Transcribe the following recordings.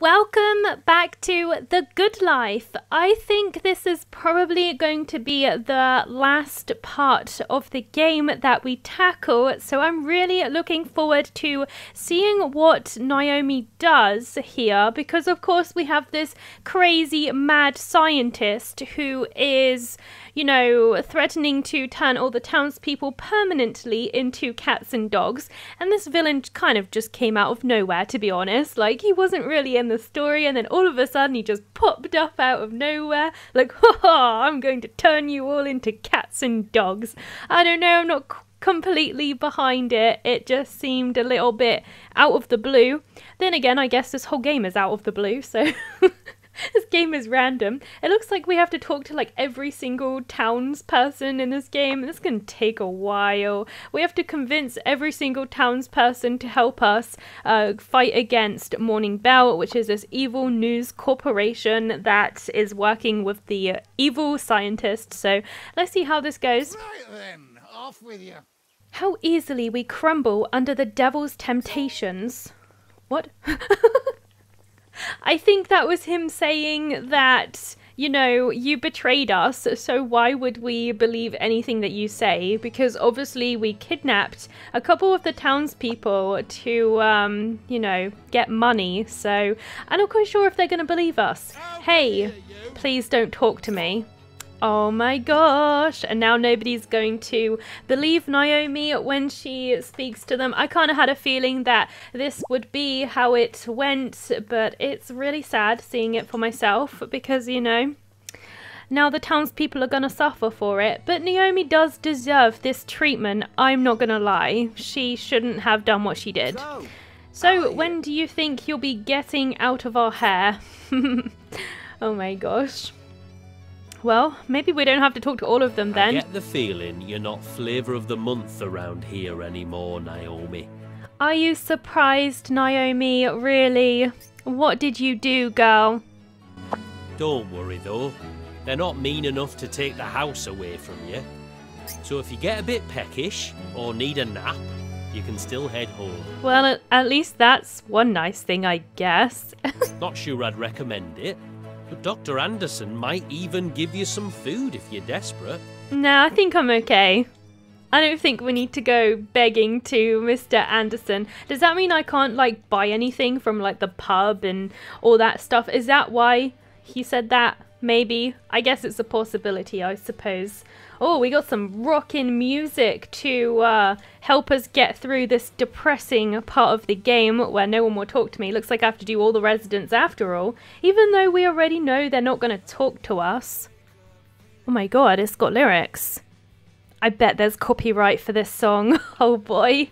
Welcome back to The Good Life. I think this is probably going to be the last part of the game that we tackle, so I'm really looking forward to seeing what Naomi does here because, of course, we have this crazy mad scientist who is you know, threatening to turn all the townspeople permanently into cats and dogs. And this villain kind of just came out of nowhere, to be honest. Like, he wasn't really in the story, and then all of a sudden he just popped up out of nowhere. Like, ha ha, I'm going to turn you all into cats and dogs. I don't know, I'm not completely behind it. It just seemed a little bit out of the blue. Then again, I guess this whole game is out of the blue, so this game is random. It looks like we have to talk to like every single townsperson in this game. This can take a while. We have to convince every single townsperson to help us uh, fight against Morning Bell, which is this evil news corporation that is working with the uh, evil scientist. So let's see how this goes. Right then, off with you. How easily we crumble under the devil's temptations. What? I think that was him saying that, you know, you betrayed us, so why would we believe anything that you say? Because obviously we kidnapped a couple of the townspeople to, um, you know, get money, so I'm not quite sure if they're going to believe us. Hey, please don't talk to me. Oh my gosh. And now nobody's going to believe Naomi when she speaks to them. I kind of had a feeling that this would be how it went, but it's really sad seeing it for myself because, you know, now the townspeople are going to suffer for it. But Naomi does deserve this treatment, I'm not going to lie. She shouldn't have done what she did. So, when do you think you'll be getting out of our hair? oh my gosh. Well, maybe we don't have to talk to all of them then. I get the feeling you're not flavour of the month around here anymore, Naomi. Are you surprised, Naomi? Really? What did you do, girl? Don't worry though, they're not mean enough to take the house away from you. So if you get a bit peckish or need a nap, you can still head home. Well, at least that's one nice thing, I guess. Not sure I'd recommend it, but Dr. Anderson might even give you some food if you're desperate. No, I think I'm okay. I don't think we need to go begging to Mr. Anderson. Does that mean I can't, like, buy anything from, like, the pub and all that stuff? Is that why he said that? Maybe. I guess it's a possibility, I suppose. Oh, we got some rocking music to uh, help us get through this depressing part of the game where no one will talk to me. Looks like I have to do all the residents after all, even though we already know they're not going to talk to us. Oh my god, it's got lyrics. I bet there's copyright for this song. Oh boy.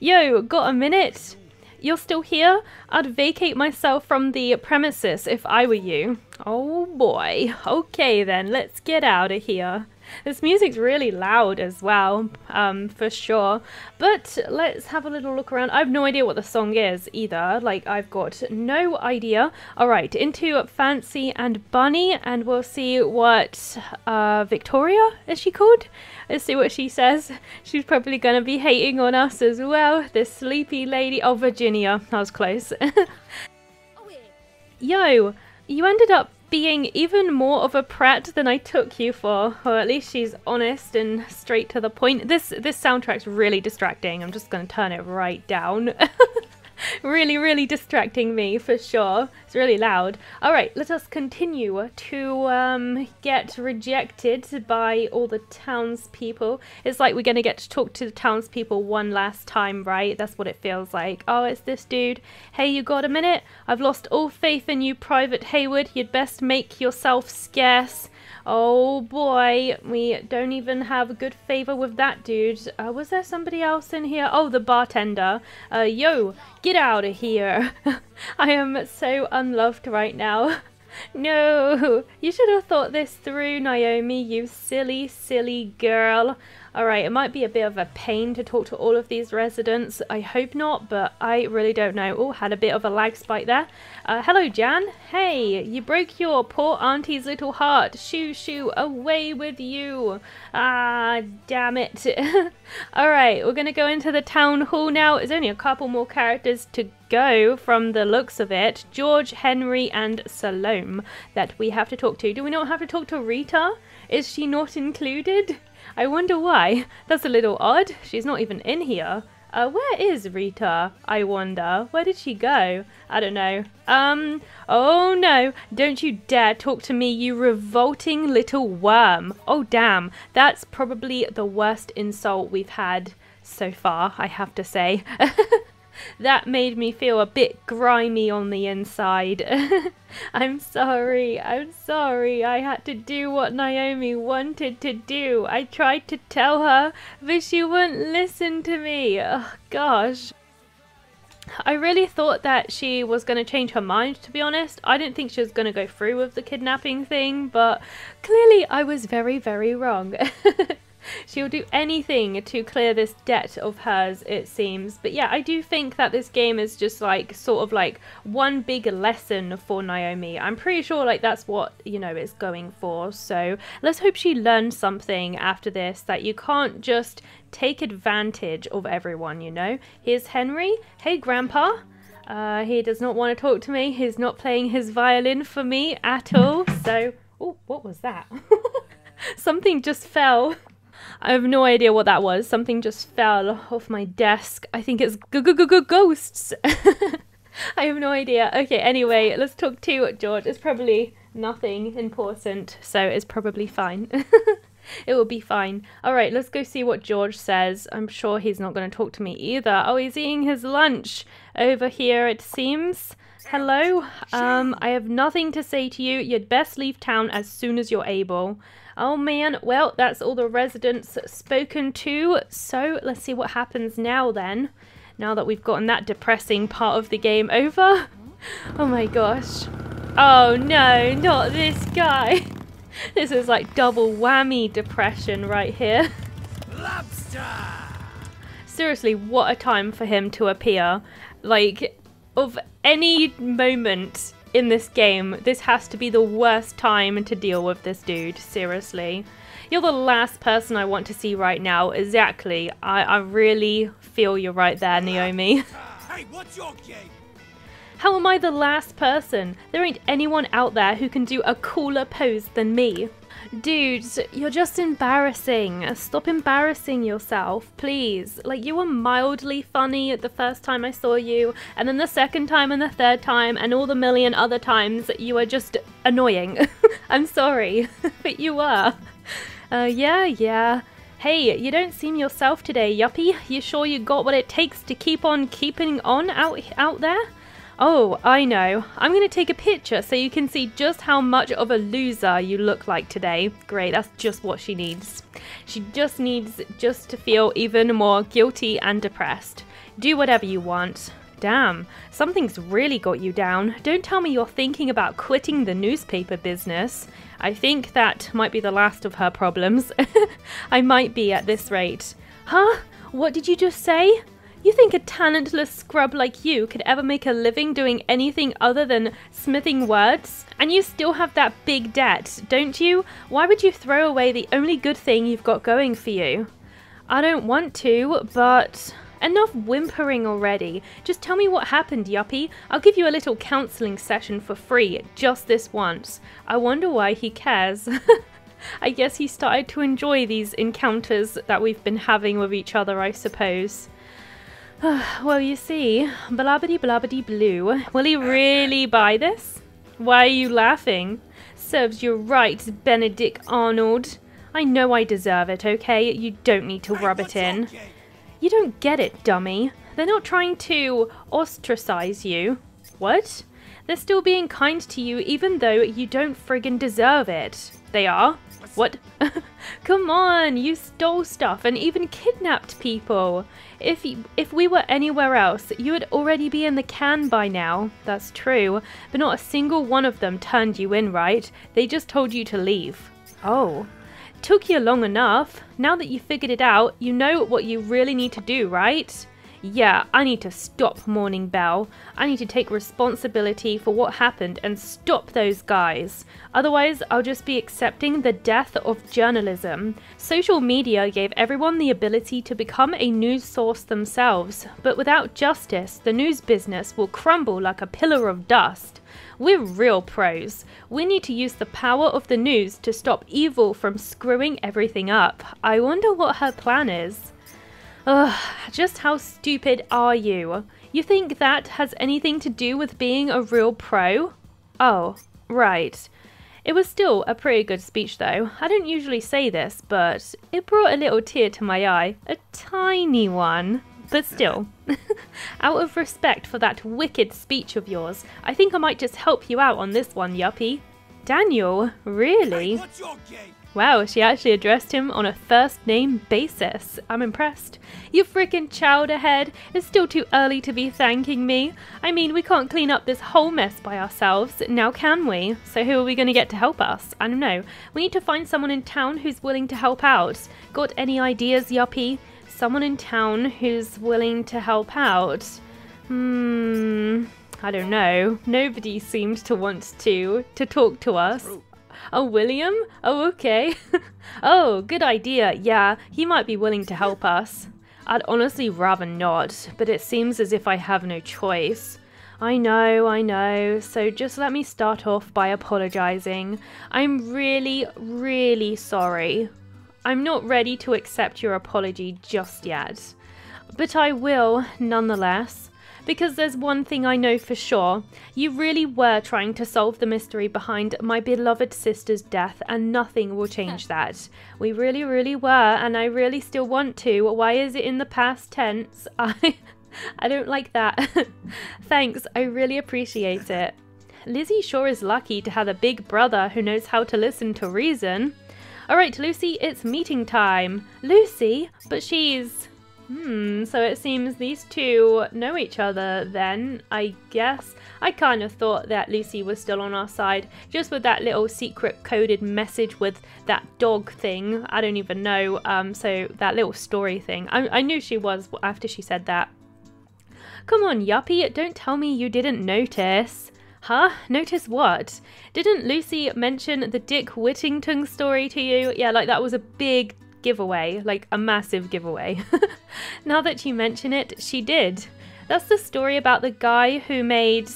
Yo, got a minute? You're still here? I'd vacate myself from the premises if I were you. Oh boy. Okay then, let's get out of here. This music's really loud as well, um, for sure. But let's have a little look around. I have no idea what the song is either. Like, I've got no idea. Alright, into Fancy and Bunny, and we'll see what uh, Victoria, is she called? Let's see what she says. She's probably going to be hating on us as well. This sleepy lady. Oh, Virginia. That was close. Yo, you ended up being even more of a prat than I took you for, or at least she's honest and straight to the point. This this soundtrack's really distracting. I'm just gonna turn it right down. really, really distracting me for sure. It's really loud. All right, let us continue to um, get rejected by all the townspeople. It's like we're gonna get to talk to the townspeople one last time, right? That's what it feels like. Oh, it's this dude. Hey, you got a minute? I've lost all faith in you, Private Hayward. You'd best make yourself scarce. Oh boy, we don't even have a good favor with that dude. Uh, was there somebody else in here? Oh, the bartender. Uh, yo, get out of here. I am so unloved right now. No, you should have thought this through, Naomi, you silly, silly girl. Alright, it might be a bit of a pain to talk to all of these residents. I hope not, but I really don't know. Oh, had a bit of a lag spike there. Uh, hello, Jan. Hey, you broke your poor auntie's little heart. Shoo, shoo, away with you. Ah, damn it. Alright, we're going to go into the town hall now. There's only a couple more characters to go from the looks of it. George, Henry, and Salome that we have to talk to. Do we not have to talk to Rita? Is she not included? I wonder why. That's a little odd. She's not even in here. Uh, where is Rita? I wonder. Where did she go? I don't know. Um, oh no. Don't you dare talk to me, you revolting little worm. Oh damn. That's probably the worst insult we've had so far, I have to say. that made me feel a bit grimy on the inside. I'm sorry, I'm sorry. I had to do what Naomi wanted to do. I tried to tell her, but she wouldn't listen to me. Oh, gosh. I really thought that she was going to change her mind, to be honest. I didn't think she was going to go through with the kidnapping thing, but clearly I was very, very wrong. She'll do anything to clear this debt of hers, it seems. But yeah, I do think that this game is just like sort of like one big lesson for Naomi. I'm pretty sure like that's what, you know, it's going for. So let's hope she learns something after this that you can't just take advantage of everyone, you know? Here's Henry. Hey, Grandpa. Uh, he does not want to talk to me. He's not playing his violin for me at all. So, oh, what was that? Something just fell. I have no idea what that was. Something just fell off my desk. I think it's g g g ghosts. I have no idea. Okay, anyway, let's talk to George. It's probably nothing important, so it's probably fine. it will be fine. All right, let's go see what George says. I'm sure he's not going to talk to me either. Oh, he's eating his lunch over here, it seems. Hello. Um, I have nothing to say to you. You'd best leave town as soon as you're able. Oh man, well, that's all the residents spoken to. So let's see what happens now then. Now that we've gotten that depressing part of the game over. Oh my gosh. Oh no, not this guy. This is like double whammy depression right here. Lobster! Seriously, what a time for him to appear. Like, of any moment in this game, this has to be the worst time to deal with this dude, seriously. You're the last person I want to see right now, exactly. I, I really feel you're right there, Naomi. Hey, what's your game? How am I the last person? There ain't anyone out there who can do a cooler pose than me. Dudes, you're just embarrassing. Stop embarrassing yourself, please. Like, you were mildly funny the first time I saw you, and then the second time and the third time, and all the million other times, you were just annoying. I'm sorry, but you were. Uh, yeah, yeah. Hey, you don't seem yourself today, yuppie. You sure you got what it takes to keep on keeping on out out there? Oh, I know. I'm going to take a picture so you can see just how much of a loser you look like today. Great, that's just what she needs. She just needs just to feel even more guilty and depressed. Do whatever you want. Damn, something's really got you down. Don't tell me you're thinking about quitting the newspaper business. I think that might be the last of her problems. I might be at this rate. Huh? What did you just say? You think a talentless scrub like you could ever make a living doing anything other than smithing words? And you still have that big debt, don't you? Why would you throw away the only good thing you've got going for you? I don't want to, but enough whimpering already. Just tell me what happened, yuppie. I'll give you a little counseling session for free, just this once. I wonder why he cares. I guess he started to enjoy these encounters that we've been having with each other, I suppose. well, you see, blabbity blabbity blue. Will he really buy this? Why are you laughing? Serves you right, Benedict Arnold. I know I deserve it, okay? You don't need to rub it in. You don't get it, dummy. They're not trying to ostracize you. What? They're still being kind to you even though you don't friggin' deserve it. They are? What? Come on, you stole stuff and even kidnapped people. If if we were anywhere else, you would already be in the can by now. That's true, but not a single one of them turned you in, right? They just told you to leave. Oh. Took you long enough. Now that you figured it out, you know what you really need to do, right? Yeah, I need to stop Morning Bell. I need to take responsibility for what happened and stop those guys. Otherwise, I'll just be accepting the death of journalism. Social media gave everyone the ability to become a news source themselves, but without justice, the news business will crumble like a pillar of dust. We're real pros. We need to use the power of the news to stop evil from screwing everything up. I wonder what her plan is. Ugh, just how stupid are you? You think that has anything to do with being a real pro? Oh, right. It was still a pretty good speech though. I don't usually say this, but it brought a little tear to my eye. A tiny one. But still, out of respect for that wicked speech of yours, I think I might just help you out on this one, Yuppie. Daniel, really? Wow, she actually addressed him on a first name basis. I'm impressed. You freaking chowderhead. It's still too early to be thanking me. I mean, we can't clean up this whole mess by ourselves, now can we? So who are we going to get to help us? I don't know. We need to find someone in town who's willing to help out. Got any ideas, Yuppie? Someone in town who's willing to help out? Hmm. I don't know. Nobody seemed to want to to talk to us. Oh, William? Oh, okay. oh, good idea. Yeah, he might be willing to help us. I'd honestly rather not, but it seems as if I have no choice. I know, I know, so just let me start off by apologizing. I'm really, really sorry. I'm not ready to accept your apology just yet. But I will, nonetheless. Because there's one thing I know for sure. You really were trying to solve the mystery behind my beloved sister's death, and nothing will change that. We really, really were, and I really still want to. Why is it in the past tense? I. I don't like that. Thanks, I really appreciate it. Lizzie sure is lucky to have a big brother who knows how to listen to reason. Alright, Lucy, it's meeting time. Lucy? But she's. Hmm, so it seems these two know each other then, I guess. I kind of thought that Lucy was still on our side, just with that little secret coded message with that dog thing. I don't even know, um, so that little story thing. I, I knew she was after she said that. Come on, Yuppie, don't tell me you didn't notice. Huh? Notice what? Didn't Lucy mention the Dick Whittington story to you? Yeah, like that was a big giveaway, like a massive giveaway. now that you mention it, she did. That's the story about the guy who made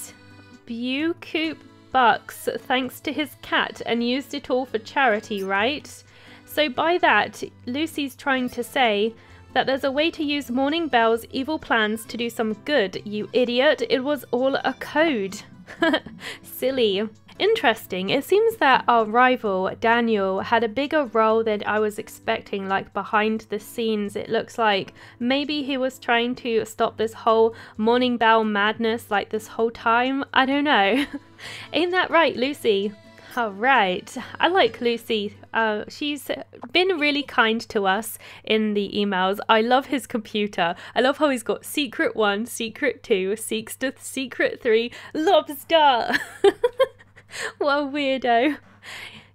Bucoup bucks thanks to his cat and used it all for charity, right? So by that, Lucy's trying to say that there's a way to use Morning Bell's evil plans to do some good, you idiot. It was all a code. Silly. Interesting. It seems that our rival, Daniel, had a bigger role than I was expecting, like behind the scenes. It looks like maybe he was trying to stop this whole Morning Bell madness like this whole time. I don't know. Ain't that right, Lucy? All right. I like Lucy. Uh, she's been really kind to us in the emails. I love his computer. I love how he's got secret one, secret two, secret, secret three, lobster. what a weirdo.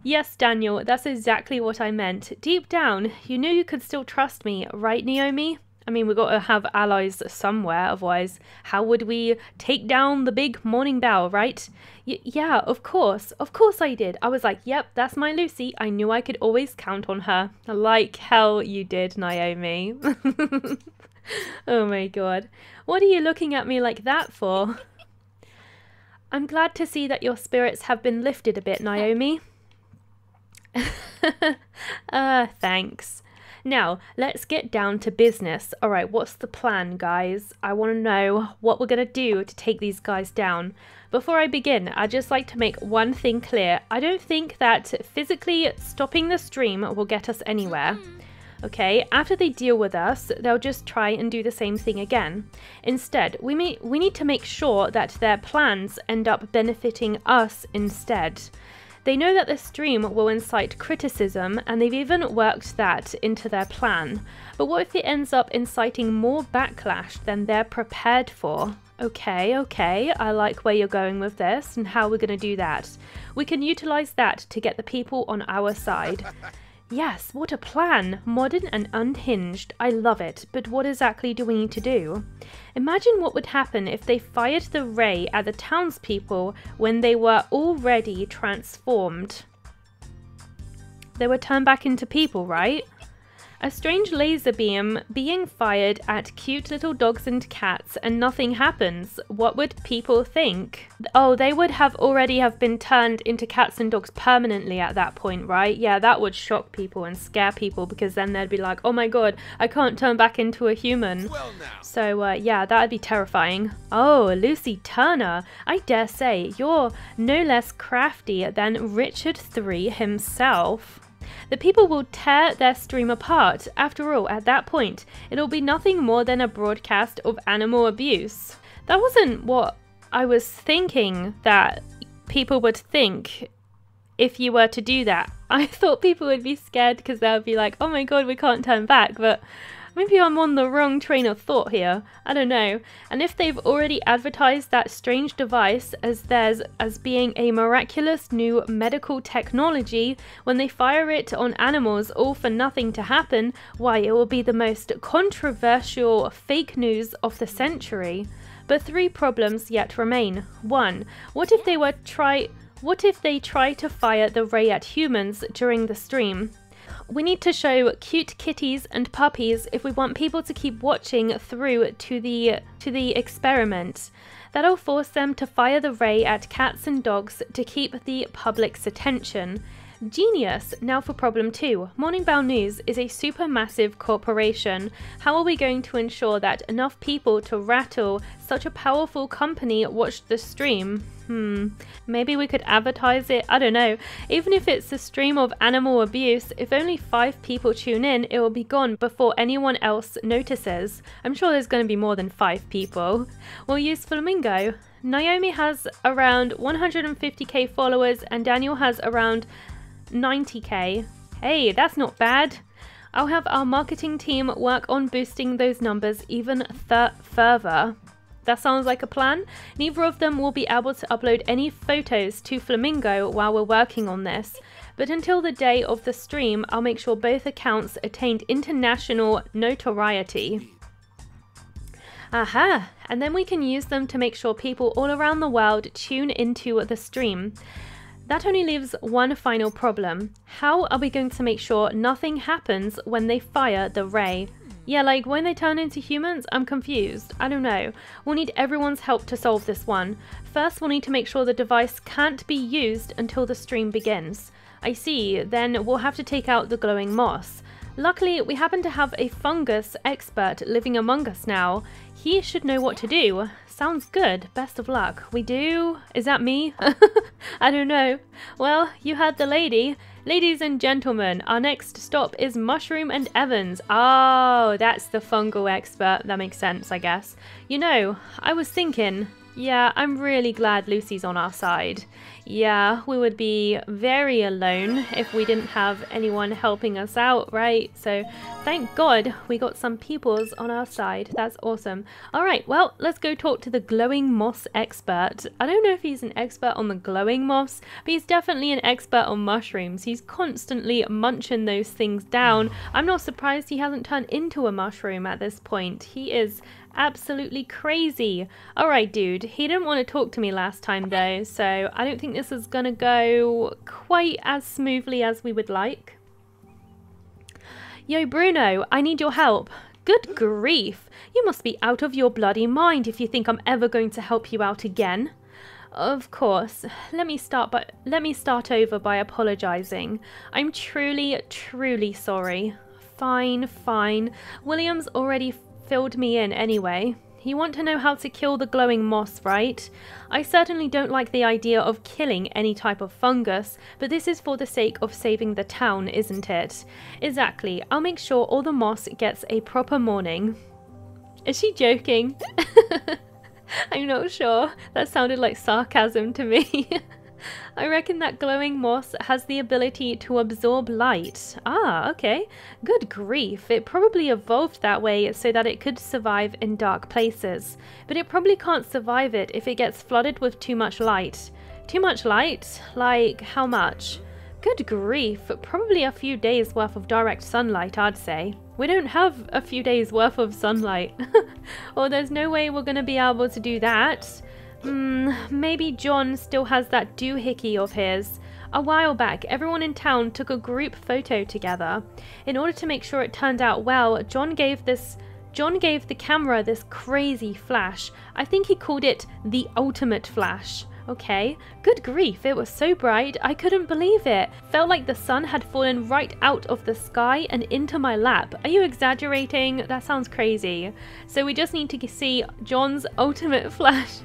Yes, Daniel, that's exactly what I meant. Deep down, you knew you could still trust me, right, Naomi? I mean, we've got to have allies somewhere, otherwise, how would we take down the big morning bell, right? Y- yeah, of course. Of course I did. I was like, yep, that's my Lucy. I knew I could always count on her. Like hell you did, Naomi. oh my god. What are you looking at me like that for? I'm glad to see that your spirits have been lifted a bit, Naomi. uh, thanks. Now, let's get down to business. All right, what's the plan, guys? I want to know what we're going to do to take these guys down. Before I begin, I'd just like to make one thing clear. I don't think that physically stopping the stream will get us anywhere. Okay, after they deal with us, they'll just try and do the same thing again. Instead, we, may, we need to make sure that their plans end up benefiting us instead. They know that the stream will incite criticism, and they've even worked that into their plan. But what if it ends up inciting more backlash than they're prepared for? Okay, okay, I like where you're going with this and how we're going to do that. We can utilize that to get the people on our side. Yes, what a plan! Modern and unhinged. I love it. But what exactly do we need to do? Imagine what would happen if they fired the ray at the townspeople when they were already transformed. They were turned back into people, right? A strange laser beam being fired at cute little dogs and cats and nothing happens. What would people think? Oh, they would have already have been turned into cats and dogs permanently at that point, right? Yeah, that would shock people and scare people because then they'd be like, "Oh my god, I can't turn back into a human." Well. So uh, yeah, that'd be terrifying. Oh, Lucy Turner, I dare say you're no less crafty than Richard III himself. The people will tear their stream apart. After all, at that point, it'll be nothing more than a broadcast of animal abuse. That wasn't what I was thinking that people would think if you were to do that. I thought people would be scared because they'll be like, oh my god, we can't turn back. But Maybe I'm on the wrong train of thought here. I don't know. And if they've already advertised that strange device as theirs as being a miraculous new medical technology, when they fire it on animals all for nothing to happen, why it will be the most controversial fake news of the century. But three problems yet remain. One, what if they were try what if they try to fire the ray at humans during the stream? We need to show cute kitties and puppies if we want people to keep watching through to the to the experiment. That'll force them to fire the ray at cats and dogs to keep the public's attention. Genius! Now for problem two. Morning Bell News is a supermassive corporation. How are we going to ensure that enough people to rattle such a powerful company watch the stream? Hmm, maybe we could advertise it. I don't know. Even if it's a stream of animal abuse, if only five people tune in, it will be gone before anyone else notices. I'm sure there's going to be more than five people. We'll use Flamingo. Naomi has around 150k followers and Daniel has around 90k. Hey, that's not bad. I'll have our marketing team work on boosting those numbers even further. That sounds like a plan. Neither of them will be able to upload any photos to Flamingo while we're working on this. But until the day of the stream, I'll make sure both accounts attained international notoriety. Aha! And then we can use them to make sure people all around the world tune into the stream. That only leaves one final problem. How are we going to make sure nothing happens when they fire the ray? Yeah, like when they turn into humans, I'm confused. I don't know. We'll need everyone's help to solve this one. First, we'll need to make sure the device can't be used until the stream begins. I see, then we'll have to take out the glowing moss. Luckily, we happen to have a fungus expert living among us now. He should know what to do. Sounds good. Best of luck. We do? Is that me? I don't know. Well, you heard the lady. Ladies and gentlemen, our next stop is Mushroom and Evans. Oh, that's the fungal expert. That makes sense, I guess. You know, I was thinking, yeah, I'm really glad Lucy's on our side. Yeah, we would be very alone if we didn't have anyone helping us out, right? So thank God we got some peoples on our side. That's awesome. All right, well, let's go talk to the glowing moss expert. I don't know if he's an expert on the glowing moss, but he's definitely an expert on mushrooms. He's constantly munching those things down. I'm not surprised he hasn't turned into a mushroom at this point. He is absolutely crazy. Alright, dude, he didn't want to talk to me last time though, so I don't think this is going to go quite as smoothly as we would like. Yo, Bruno, I need your help. Good grief, you must be out of your bloody mind if you think I'm ever going to help you out again. Of course. Let me start by let me start over by apologizing. I'm truly truly sorry. Fine, fine. William's already filled me in anyway. You want to know how to kill the glowing moss, right? I certainly don't like the idea of killing any type of fungus, but this is for the sake of saving the town, isn't it? Exactly. I'll make sure all the moss gets a proper morning. Is she joking? I'm not sure. That sounded like sarcasm to me. I reckon that glowing moss has the ability to absorb light. Ah, okay. Good grief. It probably evolved that way so that it could survive in dark places. But it probably can't survive it if it gets flooded with too much light. Too much light? Like, how much? Good grief, probably a few days worth of direct sunlight, I'd say. We don't have a few days worth of sunlight. or there's no way we're going to be able to do that. Hmm, maybe John still has that doohickey of his. A while back, everyone in town took a group photo together. In order to make sure it turned out well, John gave this John gave the camera this crazy flash. I think he called it the ultimate flash. Okay, good grief, it was so bright, I couldn't believe it. Felt like the sun had fallen right out of the sky and into my lap. Are you exaggerating? That sounds crazy. So we just need to see John's ultimate flash.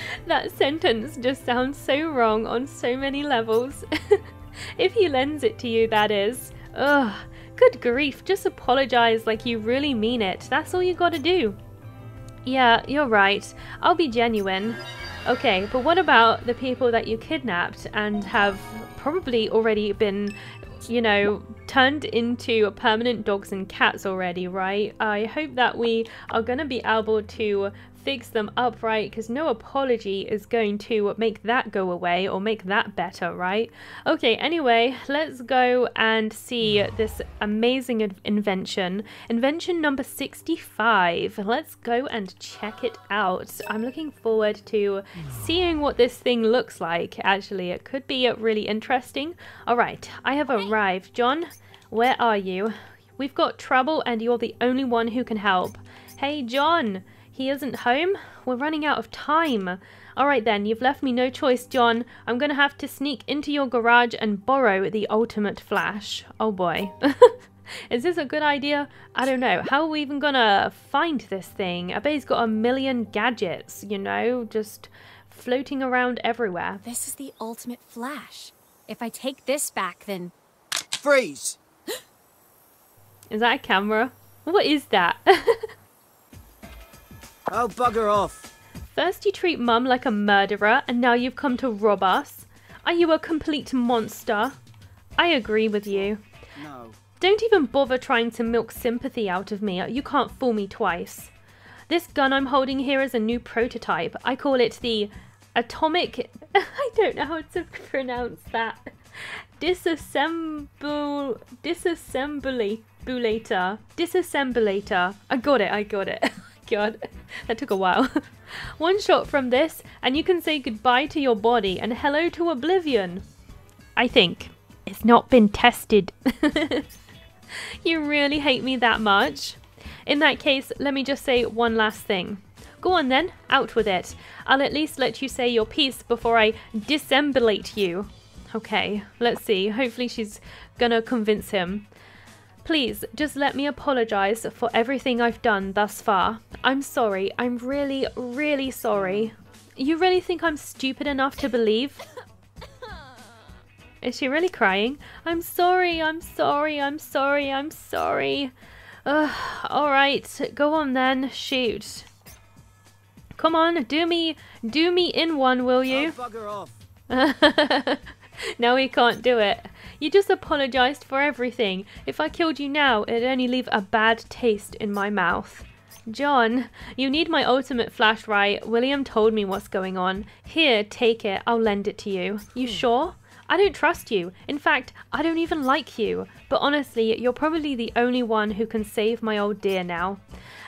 that sentence just sounds so wrong on so many levels. if he lends it to you, that is. Ugh. Good grief, just apologize like you really mean it. That's all you gotta do. Yeah, you're right. I'll be genuine. Okay, but what about the people that you kidnapped and have probably already been, you know, turned into permanent dogs and cats already, right? I hope that we are going to be able to fix them up right because no apology is going to make that go away or make that better, right? Okay, anyway, let's go and see this amazing invention. Invention number 65. Let's go and check it out. I'm looking forward to seeing what this thing looks like, actually. It could be really interesting. All right, I have arrived. John, where are you? We've got trouble and you're the only one who can help. Hey, John! He isn't home? We're running out of time. Alright then, you've left me no choice, John. I'm gonna have to sneak into your garage and borrow the ultimate flash. Oh boy. Is this a good idea? I don't know. How are we even gonna find this thing? I bet he's got a million gadgets, you know, just floating around everywhere. This is the ultimate flash. If I take this back, then... Freeze! is that a camera? What is that? Oh, bugger off. First you treat Mum like a murderer, and now you've come to rob us. Are you a complete monster? I agree with you. No. Don't even bother trying to milk sympathy out of me. You can't fool me twice. This gun I'm holding here is a new prototype. I call it the Atomic... I don't know how to pronounce that. Disassemble... Disassembulator. Disassembulator. I got it, I got it. God, that took a while. One shot from this, and you can say goodbye to your body and hello to oblivion. I think. It's not been tested. you really hate me that much? In that case, let me just say one last thing. Go on then, out with it. I'll at least let you say your piece before I disembulate you. Okay, let's see. Hopefully she's gonna convince him. Please, just let me apologise for everything I've done thus far. I'm sorry. I'm really, really sorry. You really think I'm stupid enough to believe? Is she really crying? I'm sorry, I'm sorry, I'm sorry, I'm sorry. Ugh, alright, go on then, shoot. Come on, do me, do me in one, will you? Oh, bugger off. now he can't do it. You just apologized for everything. If I killed you now, it'd only leave a bad taste in my mouth. John, you need my ultimate flash right. William told me what's going on. Here, take it. I'll lend it to you. You hmm. sure? I don't trust you. In fact, I don't even like you. But honestly, you're probably the only one who can save my old dear now.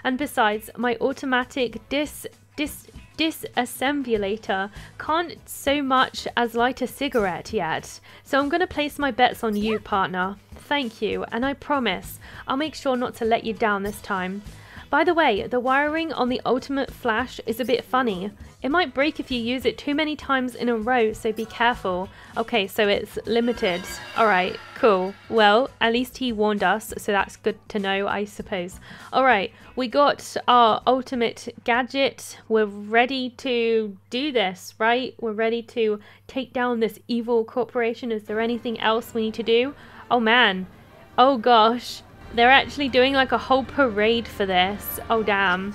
And besides, my automatic dis dis disassembulator can't so much as light a cigarette yet. So I'm going to place my bets on you, partner. Thank you, and I promise I'll make sure not to let you down this time. By the way, the wiring on the Ultimate Flash is a bit funny. It might break if you use it too many times in a row, so be careful. Okay, so it's limited. Alright, cool. Well, at least he warned us, so that's good to know, I suppose. Alright, we got our ultimate gadget. We're ready to do this, right? We're ready to take down this evil corporation. Is there anything else we need to do? Oh man. Oh gosh. They're actually doing like a whole parade for this. Oh, damn.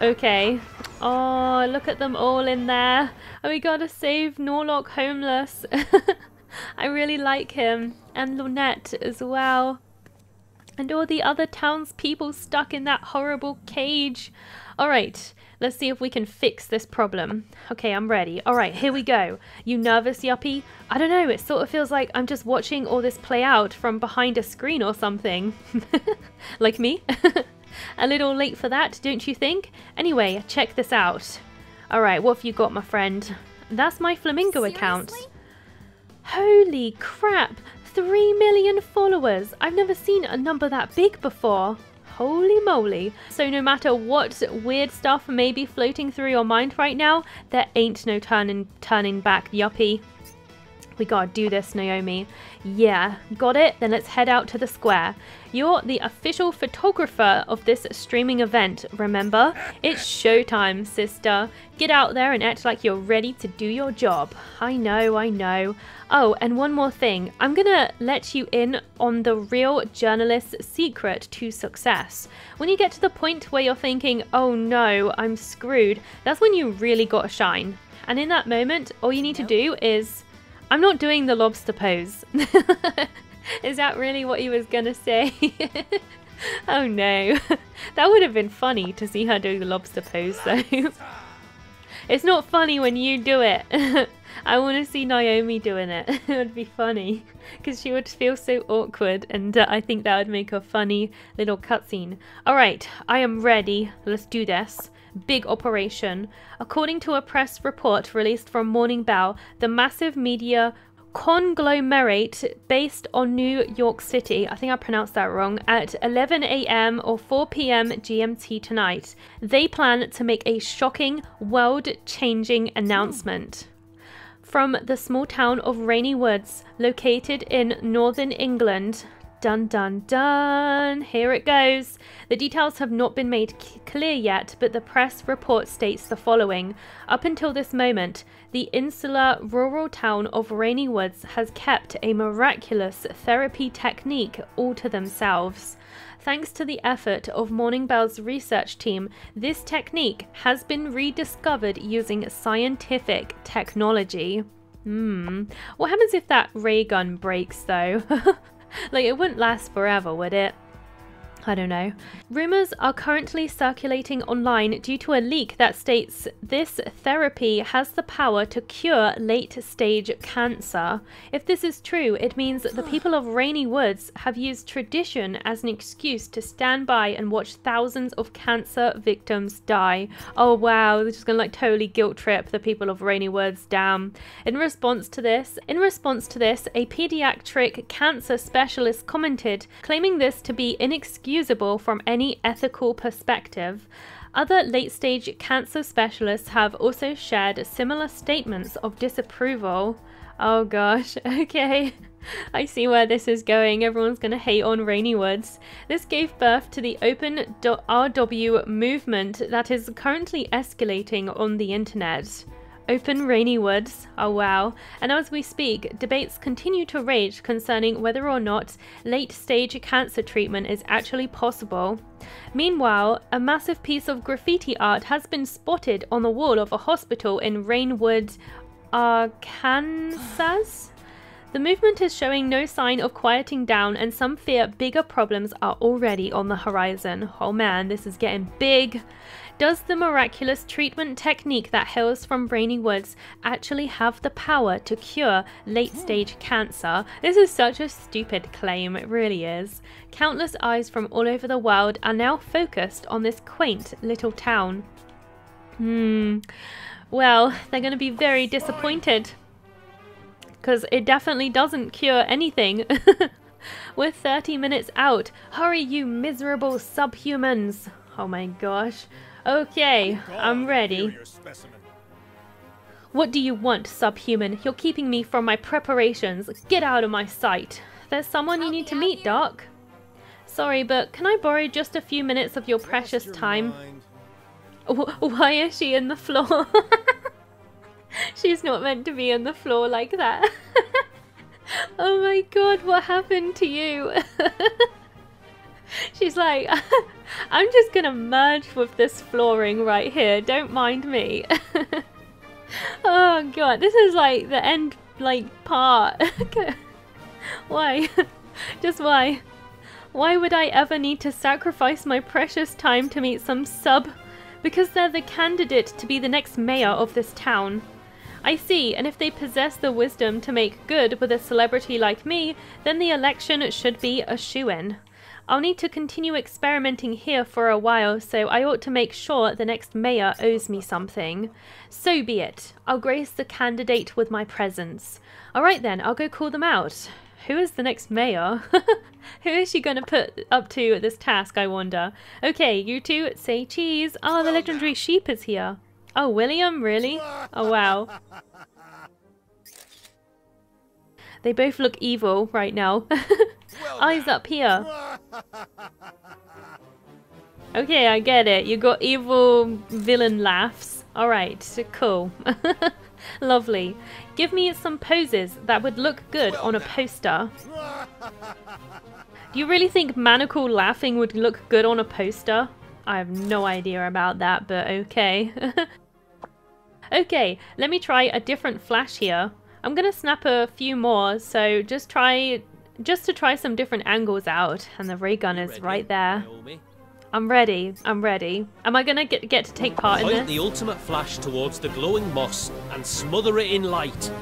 Okay. Oh, look at them all in there. Oh, we gotta save Norlock homeless. I really like him. And Lynette as well. And all the other townspeople stuck in that horrible cage. Alright, Let's see if we can fix this problem. Okay, I'm ready. All right, here we go. You nervous, Yuppie? I don't know, it sort of feels like I'm just watching all this play out from behind a screen or something. like me? a little late for that, don't you think? Anyway, check this out. All right, what have you got, my friend? That's my Flamingo account. Holy crap! 3 million followers! I've never seen a number that big before. Holy moly. So no matter what weird stuff may be floating through your mind right now, there ain't no turning turning back, yuppie. We gotta do this, Naomi. Yeah, got it? Then let's head out to the square. You're the official photographer of this streaming event, remember? It's showtime, sister. Get out there and act like you're ready to do your job. I know, I know. Oh, and one more thing. I'm gonna let you in on the real journalist's secret to success. When you get to the point where you're thinking, oh no, I'm screwed, that's when you really gotta shine. And in that moment, all you need to do is I'm not doing the lobster pose. Is that really what he was gonna say? oh no. that would have been funny to see her doing the lobster pose though. it's not funny when you do it. I want to see Naomi doing it. it would be funny because she would feel so awkward, and uh, I think that would make a funny little cutscene. All right, I am ready. Let's do this. Big operation. According to a press report released from Morning Bell, the massive media conglomerate based on New York City, I think I pronounced that wrong, at 11 a.m. or 4 p.m. GMT tonight. They plan to make a shocking, world changing announcement. From the small town of Rainy Woods, located in northern England, Dun dun dun! Here it goes. The details have not been made clear yet, but the press report states the following. Up until this moment, the insular rural town of Rainy Woods has kept a miraculous therapy technique all to themselves. Thanks to the effort of Morning Bell's research team, this technique has been rediscovered using scientific technology. Hmm. What happens if that ray gun breaks, though? like, it wouldn't last forever, would it? I don't know. Rumours are currently circulating online due to a leak that states this therapy has the power to cure late stage cancer. If this is true, it means that the people of Rainy Woods have used tradition as an excuse to stand by and watch thousands of cancer victims die. Oh wow, they're just gonna like totally guilt trip the people of Rainy Woods, damn. In response to this, in response to this, a pediatric cancer specialist commented, claiming this to be inexcusable from any ethical perspective. Other late stage cancer specialists have also shared similar statements of disapproval. Oh gosh, okay. I see where this is going. Everyone's going to hate on Rainy Woods. This gave birth to the Open RW movement that is currently escalating on the internet. Open Rainy Woods. Oh wow. And as we speak, debates continue to rage concerning whether or not late stage cancer treatment is actually possible. Meanwhile, a massive piece of graffiti art has been spotted on the wall of a hospital in Rainwood, Arkansas. The movement is showing no sign of quieting down, and some fear bigger problems are already on the horizon. Oh man, this is getting big. Does the miraculous treatment technique that hails from Rainy Woods actually have the power to cure late stage cancer? This is such a stupid claim, it really is. Countless eyes from all over the world are now focused on this quaint little town. Hmm. Well, they're going to be very disappointed. Because it definitely doesn't cure anything. We're 30 minutes out. Hurry, you miserable subhumans. Oh my gosh. Okay, I'm ready. What do you want, subhuman? You're keeping me from my preparations. Get out of my sight. There's someone you need to meet, Doc. Sorry, but can I borrow just a few minutes of your precious time? W why is she in the floor? She's not meant to be on the floor like that. oh my god, what happened to you? She's like, I'm just gonna merge with this flooring right here. Don't mind me. oh god, this is like the end like part. why? just why? Why would I ever need to sacrifice my precious time to meet some sub Because they're the candidate to be the next mayor of this town. I see, and if they possess the wisdom to make good with a celebrity like me, then the election should be a shoe in. I'll need to continue experimenting here for a while, so I ought to make sure the next mayor owes me something. So be it. I'll grace the candidate with my presence. Alright then, I'll go call them out. Who is the next mayor? Who is she going to put up to this task, I wonder? Okay, you two, say cheese. Oh, the legendary sheep is here. Oh, William, really? Oh, wow. They both look evil right now. Eyes up here. Okay, I get it. You got evil villain laughs. Alright, cool. Lovely. Give me some poses that would look good on a poster. Do you really think Manacle laughing would look good on a poster? I have no idea about that, but okay. okay, let me try a different flash here. I'm gonna snap a few more, so just try, just to try some different angles out. And the ray gun is right there. Naomi? I'm ready. I'm ready. Am I gonna get get to take part in Point this? the ultimate flash towards the glowing moss and smother it in light.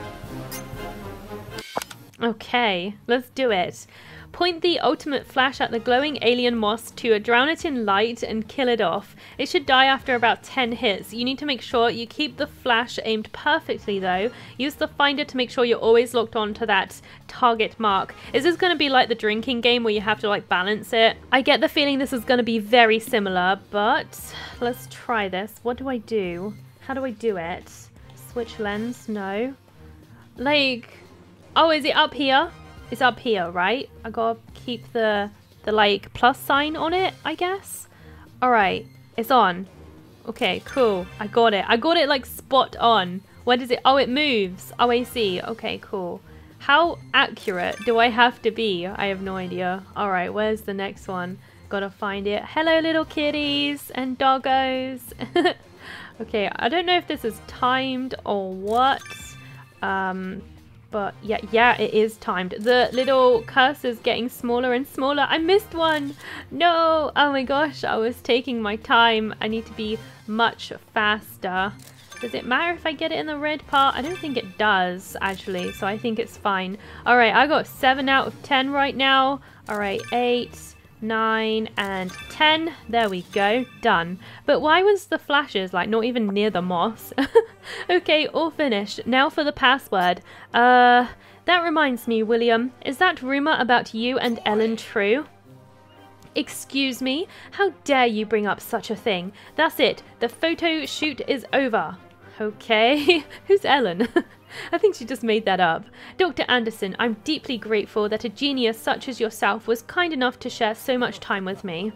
Okay, let's do it. Point the ultimate flash at the glowing alien moss to drown it in light and kill it off. It should die after about 10 hits. You need to make sure you keep the flash aimed perfectly though. Use the finder to make sure you're always locked on to that target mark. Is this going to be like the drinking game where you have to like balance it? I get the feeling this is going to be very similar, but let's try this. What do I do? How do I do it? Switch lens? No. Like, oh, is it up here? It's up here, right? I gotta keep the, the like plus sign on it, I guess. All right, it's on. Okay, cool. I got it. I got it like spot on. Where does it? Oh, it moves. Oh, I see. Okay, cool. How accurate do I have to be? I have no idea. All right, where's the next one? Gotta find it. Hello, little kitties and doggos. okay, I don't know if this is timed or what. Um, but yeah, yeah, it is timed. The little cursor's getting smaller and smaller. I missed one. No. Oh my gosh, I was taking my time. I need to be much faster. Does it matter if I get it in the red part? I don't think it does, actually, so I think it's fine. All right, I got 7 out of 10 right now. All right, 8, 9, and 10. There we go. Done. But why was the flashes, like, not even near the moss? okay, all finished. Now for the password. Uh, that reminds me, William. Is that rumor about you and Ellen true? Excuse me? How dare you bring up such a thing? That's it. The photo shoot is over. Okay. Who's Ellen? I think she just made that up. Dr. Anderson, I'm deeply grateful that a genius such as yourself was kind enough to share so much time with me.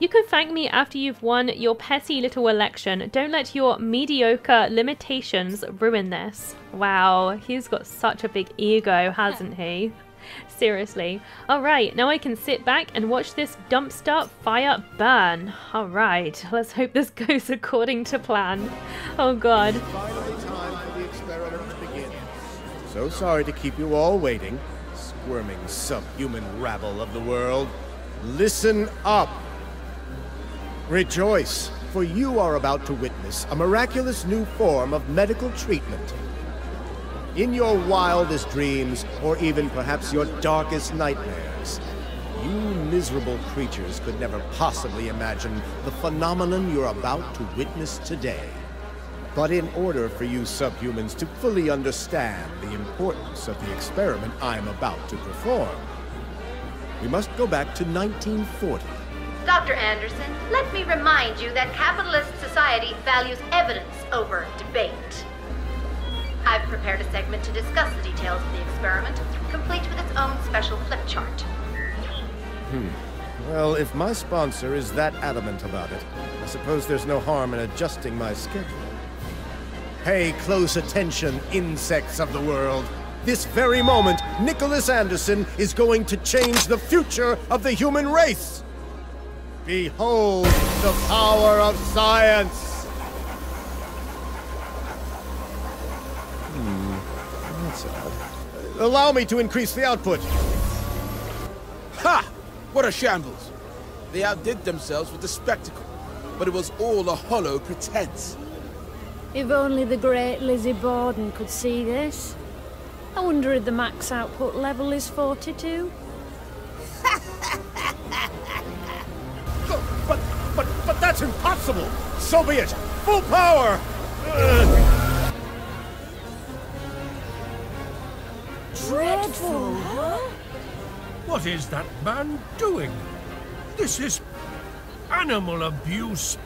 You can thank me after you've won your petty little election. Don't let your mediocre limitations ruin this. Wow, he's got such a big ego, hasn't he? Seriously. Alright, now I can sit back and watch this dumpster fire burn. Alright, let's hope this goes according to plan. Oh god. So sorry to keep you all waiting, squirming subhuman rabble of the world. Listen up. Rejoice, for you are about to witness a miraculous new form of medical treatment. In your wildest dreams, or even perhaps your darkest nightmares, you miserable creatures could never possibly imagine the phenomenon you're about to witness today. But in order for you subhumans to fully understand the importance of the experiment I'm about to perform, we must go back to 1940. Dr. Anderson, let me remind you that capitalist society values evidence over debate. I've prepared a segment to discuss the details of the experiment, complete with its own special flip chart. Hmm. Well, if my sponsor is that adamant about it, I suppose there's no harm in adjusting my schedule. Pay close attention, insects of the world. This very moment, Nicholas Anderson is going to change the future of the human race. Behold the power of science! Hmm, that's odd. Allow me to increase the output. Ha! What a shambles! They outdid themselves with the spectacle. but it was all a hollow pretense. If only the great Lizzie Borden could see this. I wonder if the max output level is 42? But, but, but that's impossible! So be it! Full power! Ugh. Dreadful, huh? What is that man doing? This is animal abuse.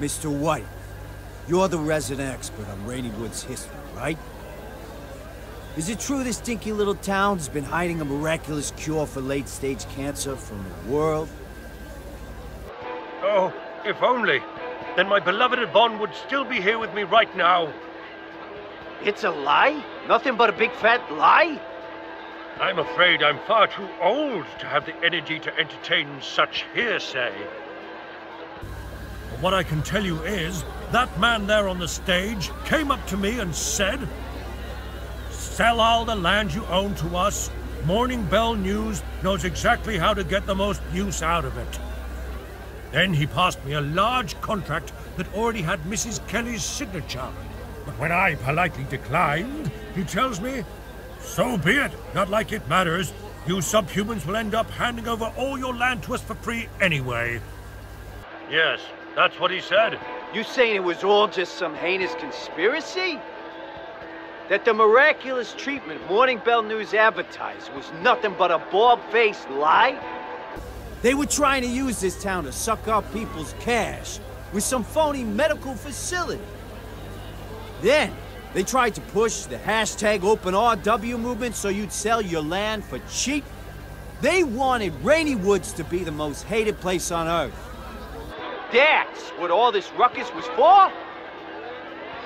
Mr. White, you're the resident expert on Rainy Woods history, right? Is it true this dinky little town's been hiding a miraculous cure for late-stage cancer from the world? Oh, if only. Then my beloved Yvonne would still be here with me right now. It's a lie? Nothing but a big fat lie? I'm afraid I'm far too old to have the energy to entertain such hearsay. What I can tell you is, that man there on the stage came up to me and said, Sell all the land you own to us. Morning Bell News knows exactly how to get the most use out of it. Then he passed me a large contract that already had Mrs. Kelly's signature. But when I politely declined, he tells me, So be it, not like it matters. You subhumans will end up handing over all your land to us for free anyway. Yes, that's what he said. You saying it was all just some heinous conspiracy? That the miraculous treatment Morning Bell News advertised was nothing but a bald-faced lie? They were trying to use this town to suck up people's cash with some phony medical facility. Then, they tried to push the hashtag OpenRW movement so you'd sell your land for cheap. They wanted Rainy Woods to be the most hated place on Earth. That's what all this ruckus was for?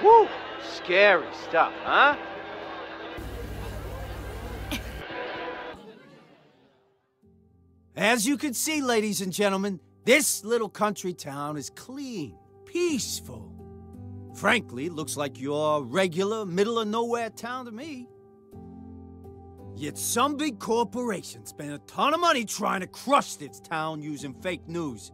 Whew, scary stuff, huh? As you can see, ladies and gentlemen, this little country town is clean, peaceful. Frankly, looks like your regular middle of nowhere town to me. Yet some big corporation spent a ton of money trying to crush this town using fake news.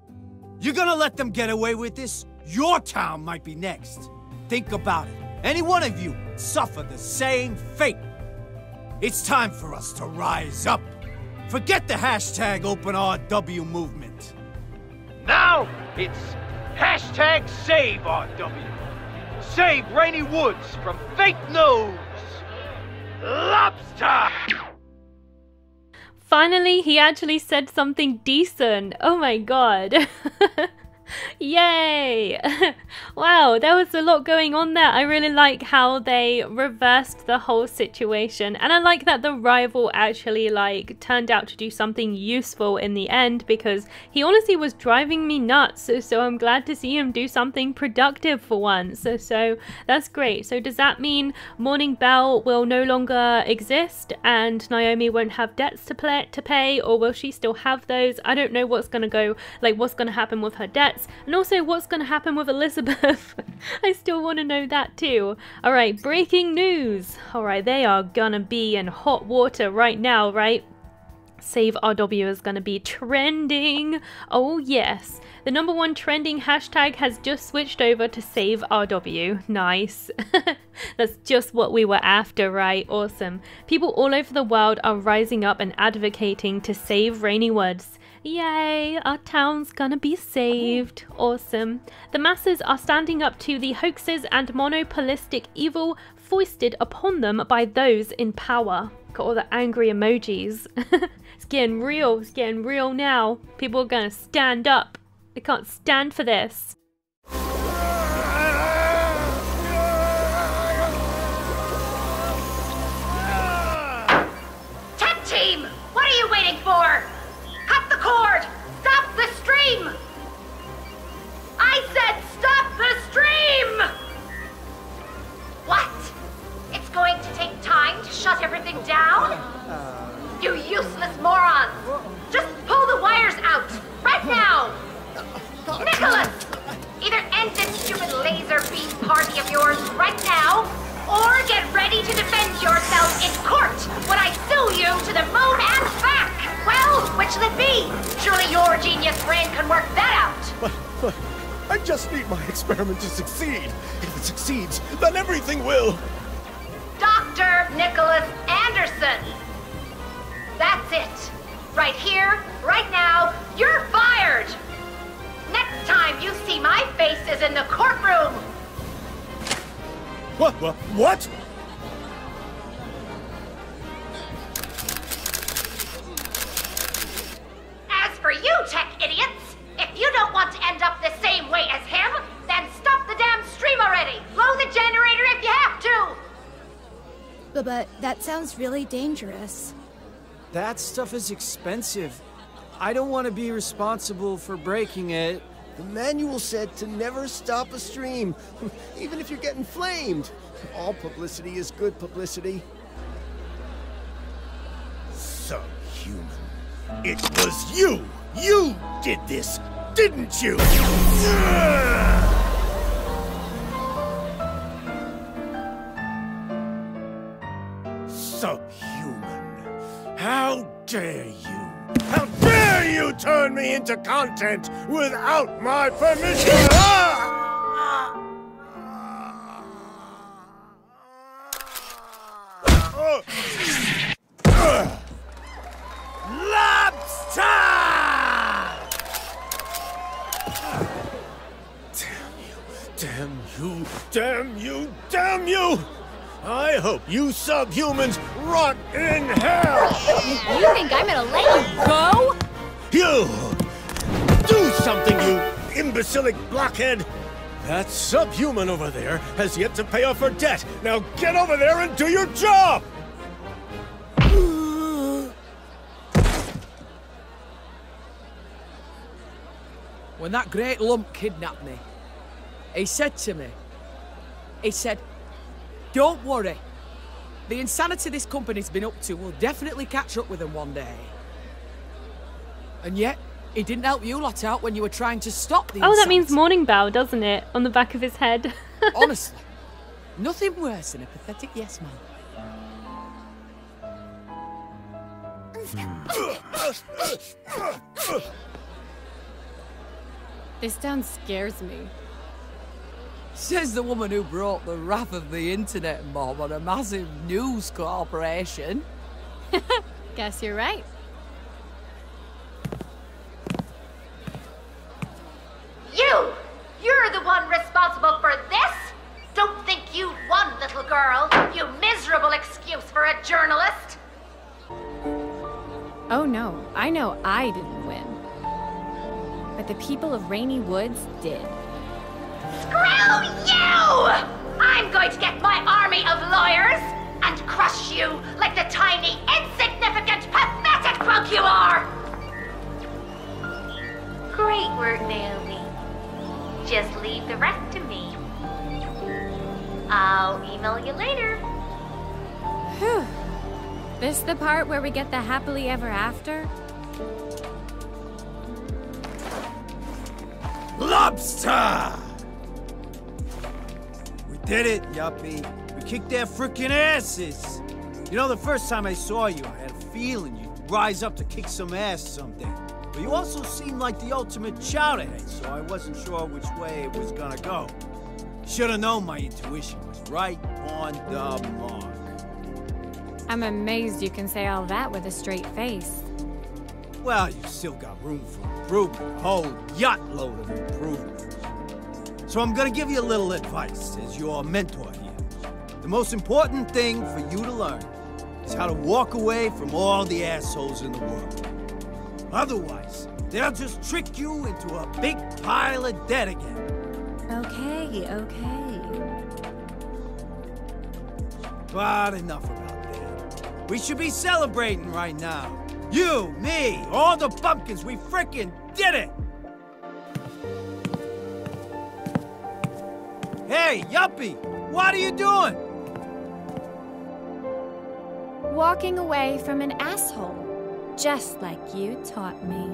You're gonna let them get away with this? Your town might be next. Think about it. Any one of you suffer the same fate. It's time for us to rise up. Forget the hashtag OpenRW movement. Now it's hashtag save RW. Save Rainy Woods from fake news. Lobster! Finally, he actually said something decent. Oh my god. Yay! wow, there was a lot going on there. I really like how they reversed the whole situation. And I like that the rival actually like turned out to do something useful in the end because he honestly was driving me nuts. So, so I'm glad to see him do something productive for once. So, so that's great. So does that mean Morning Bell will no longer exist and Naomi won't have debts to, play, to pay or will she still have those? I don't know what's going to go, like what's going to happen with her debts and also what's going to happen with Elizabeth. I still want to know that too. Alright, breaking news. Alright, they are gonna be in hot water right now, right? Save RW is going to be trending. Oh, yes. The number one trending hashtag has just switched over to Save RW. Nice. That's just what we were after, right? Awesome. People all over the world are rising up and advocating to save Rainy Woods. Yay, our town's gonna be saved. Awesome. The masses are standing up to the hoaxes and monopolistic evil foisted upon them by those in power. Got all the angry emojis. it's getting real, it's getting real now. People are gonna stand up. They can't stand for this. Tech team, what are you waiting for? Stream! I said stop the stream! What? It's going to take time to shut everything down? You useless morons! Just pull the wires out! Right now! Nicholas! Either end this stupid laser beam party party of yours right now, or get ready to defend yourself in court when I sue you to the moon and back. Well, which will it be? Surely your genius brain can work that out. But, but I just need my experiment to succeed. If it succeeds, then everything will. Dr. Nicholas Anderson. That's it. Right here, right now, you're fired. Next time you see my face is in the courtroom. What? What? What? As for you, tech idiots, if you don't want to end up the same way as him, then stop the damn stream already. Blow the generator if you have to. But, but that sounds really dangerous. That stuff is expensive. I don't want to be responsible for breaking it. The manual said to never stop a stream, even if you're getting flamed. All publicity is good publicity. Subhuman. It was you! You did this, didn't you? Subhuman. How dare you? How dare you turn me into content without my permission? Ah! Damn you, damn you, damn you! I hope you subhumans rot in hell! You think I'm gonna let you go? You! Do something, you imbecilic blockhead! That subhuman over there has yet to pay off her debt. Now get over there and do your job! When that great lump kidnapped me, he said to me, he said, don't worry. The insanity this company's been up to will definitely catch up with them one day. And yet, he didn't help you lot out when you were trying to stop the Oh, that means. Morning Bell, doesn't it? On the back of his head. Honestly, nothing worse than a pathetic yes man. This town scares me. Says the woman who brought the wrath of the internet mob on a massive news corporation. Guess you're right. You! You're the one responsible for this? Don't think you won, little girl. You miserable excuse for a journalist. Oh no, I know I didn't win. But the people of Rainy Woods did. Screw you! I'm going to get my army of lawyers and crush you like the tiny, insignificant, pathetic punk you are! Great work, Naomi. Just leave the rest to me. I'll email you later. Whew. This the part where we get the happily ever after? Lobster! Did it, Yuppie. We kicked their freaking asses. You know, the first time I saw you, I had a feeling you'd rise up to kick some ass someday. But you also seemed like the ultimate chowderhead, so I wasn't sure which way it was gonna go. Should have known my intuition was right on the mark. I'm amazed you can say all that with a straight face. Well, you still got room for improvement, a whole yacht load of improvements. So I'm gonna give you a little advice as your mentor here. The most important thing for you to learn is how to walk away from all the assholes in the world. Otherwise, they'll just trick you into a big pile of debt again. Okay, okay. But enough about that. We should be celebrating right now. You, me, all the bumpkins, we frickin' did it! Hey, Yuppie, what are you doing? Walking away from an asshole, just like you taught me.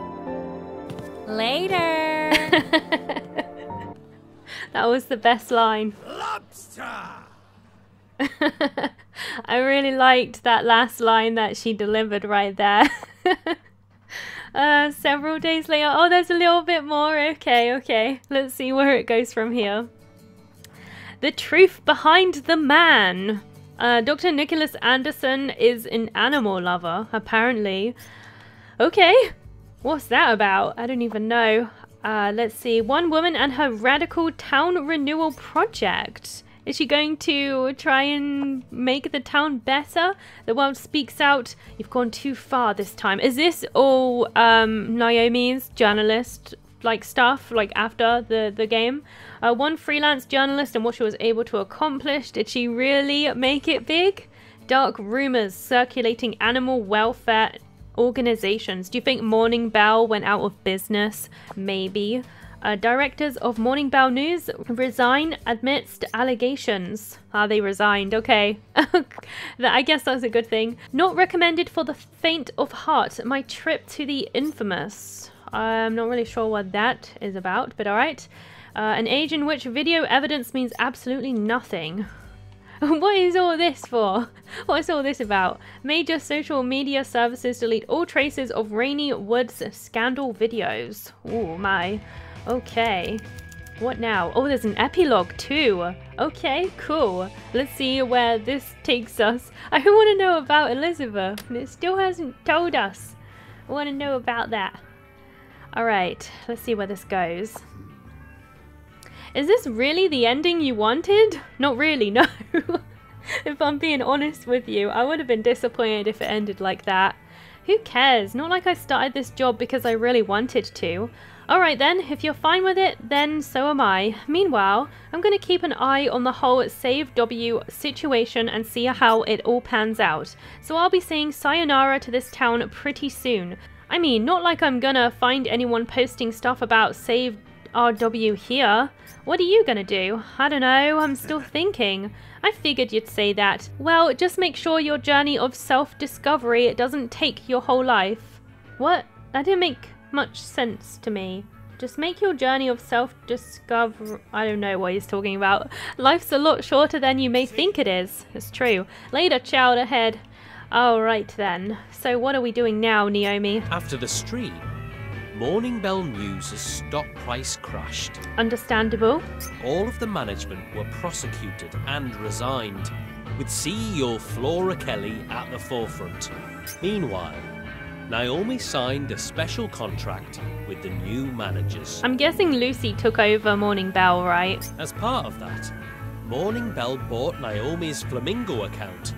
Later! that was the best line. Lobster! I really liked that last line that she delivered right there. uh, several days later. Oh, there's a little bit more. Okay, okay. Let's see where it goes from here. The truth behind the man. Uh, Dr. Nicholas Anderson is an animal lover, apparently. Okay, what's that about? I don't even know. Uh, let's see. One woman and her radical town renewal project. Is she going to try and make the town better? The world speaks out. You've gone too far this time. Is this all um, Naomi's journalist like stuff like after the the game? Uh, one freelance journalist and what she was able to accomplish. Did she really make it big? Dark rumors circulating animal welfare organizations. Do you think Morning Bell went out of business? Maybe. Uh, directors of Morning Bell News resign amidst allegations. Ah, they resigned. Okay. I guess that's a good thing. Not recommended for the faint of heart. My trip to the infamous. I'm not really sure what that is about, but alright. Uh, an age in which video evidence means absolutely nothing. what is all this for? What's all this about? Major social media services delete all traces of Rainy Woods scandal videos. Oh my. Okay. What now? Oh, there's an epilogue too. Okay, cool. Let's see where this takes us. I want to know about Elizabeth, it still hasn't told us. I want to know about that. Alright, let's see where this goes. Is this really the ending you wanted? Not really, no. if I'm being honest with you, I would have been disappointed if it ended like that. Who cares? Not like I started this job because I really wanted to. Alright then, if you're fine with it, then so am I. Meanwhile, I'm going to keep an eye on the whole Save W situation and see how it all pans out. So I'll be saying sayonara to this town pretty soon. I mean, not like I'm gonna find anyone posting stuff about Save RW here. What are you gonna do? I don't know, I'm still thinking. I figured you'd say that. Well, just make sure your journey of self-discovery doesn't take your whole life. What? That didn't make much sense to me. Just make your journey of self-discovery... I don't know what he's talking about. Life's a lot shorter than you may think it is. It's true. Later, child ahead. Alright then. So what are we doing now, Naomi? After the stream, Morning Bell News' stock price crashed. Understandable. All of the management were prosecuted and resigned, with CEO Flora Kelly at the forefront. Meanwhile, Naomi signed a special contract with the new managers. I'm guessing Lucy took over Morning Bell, right? As part of that, Morning Bell bought Naomi's Flamingo account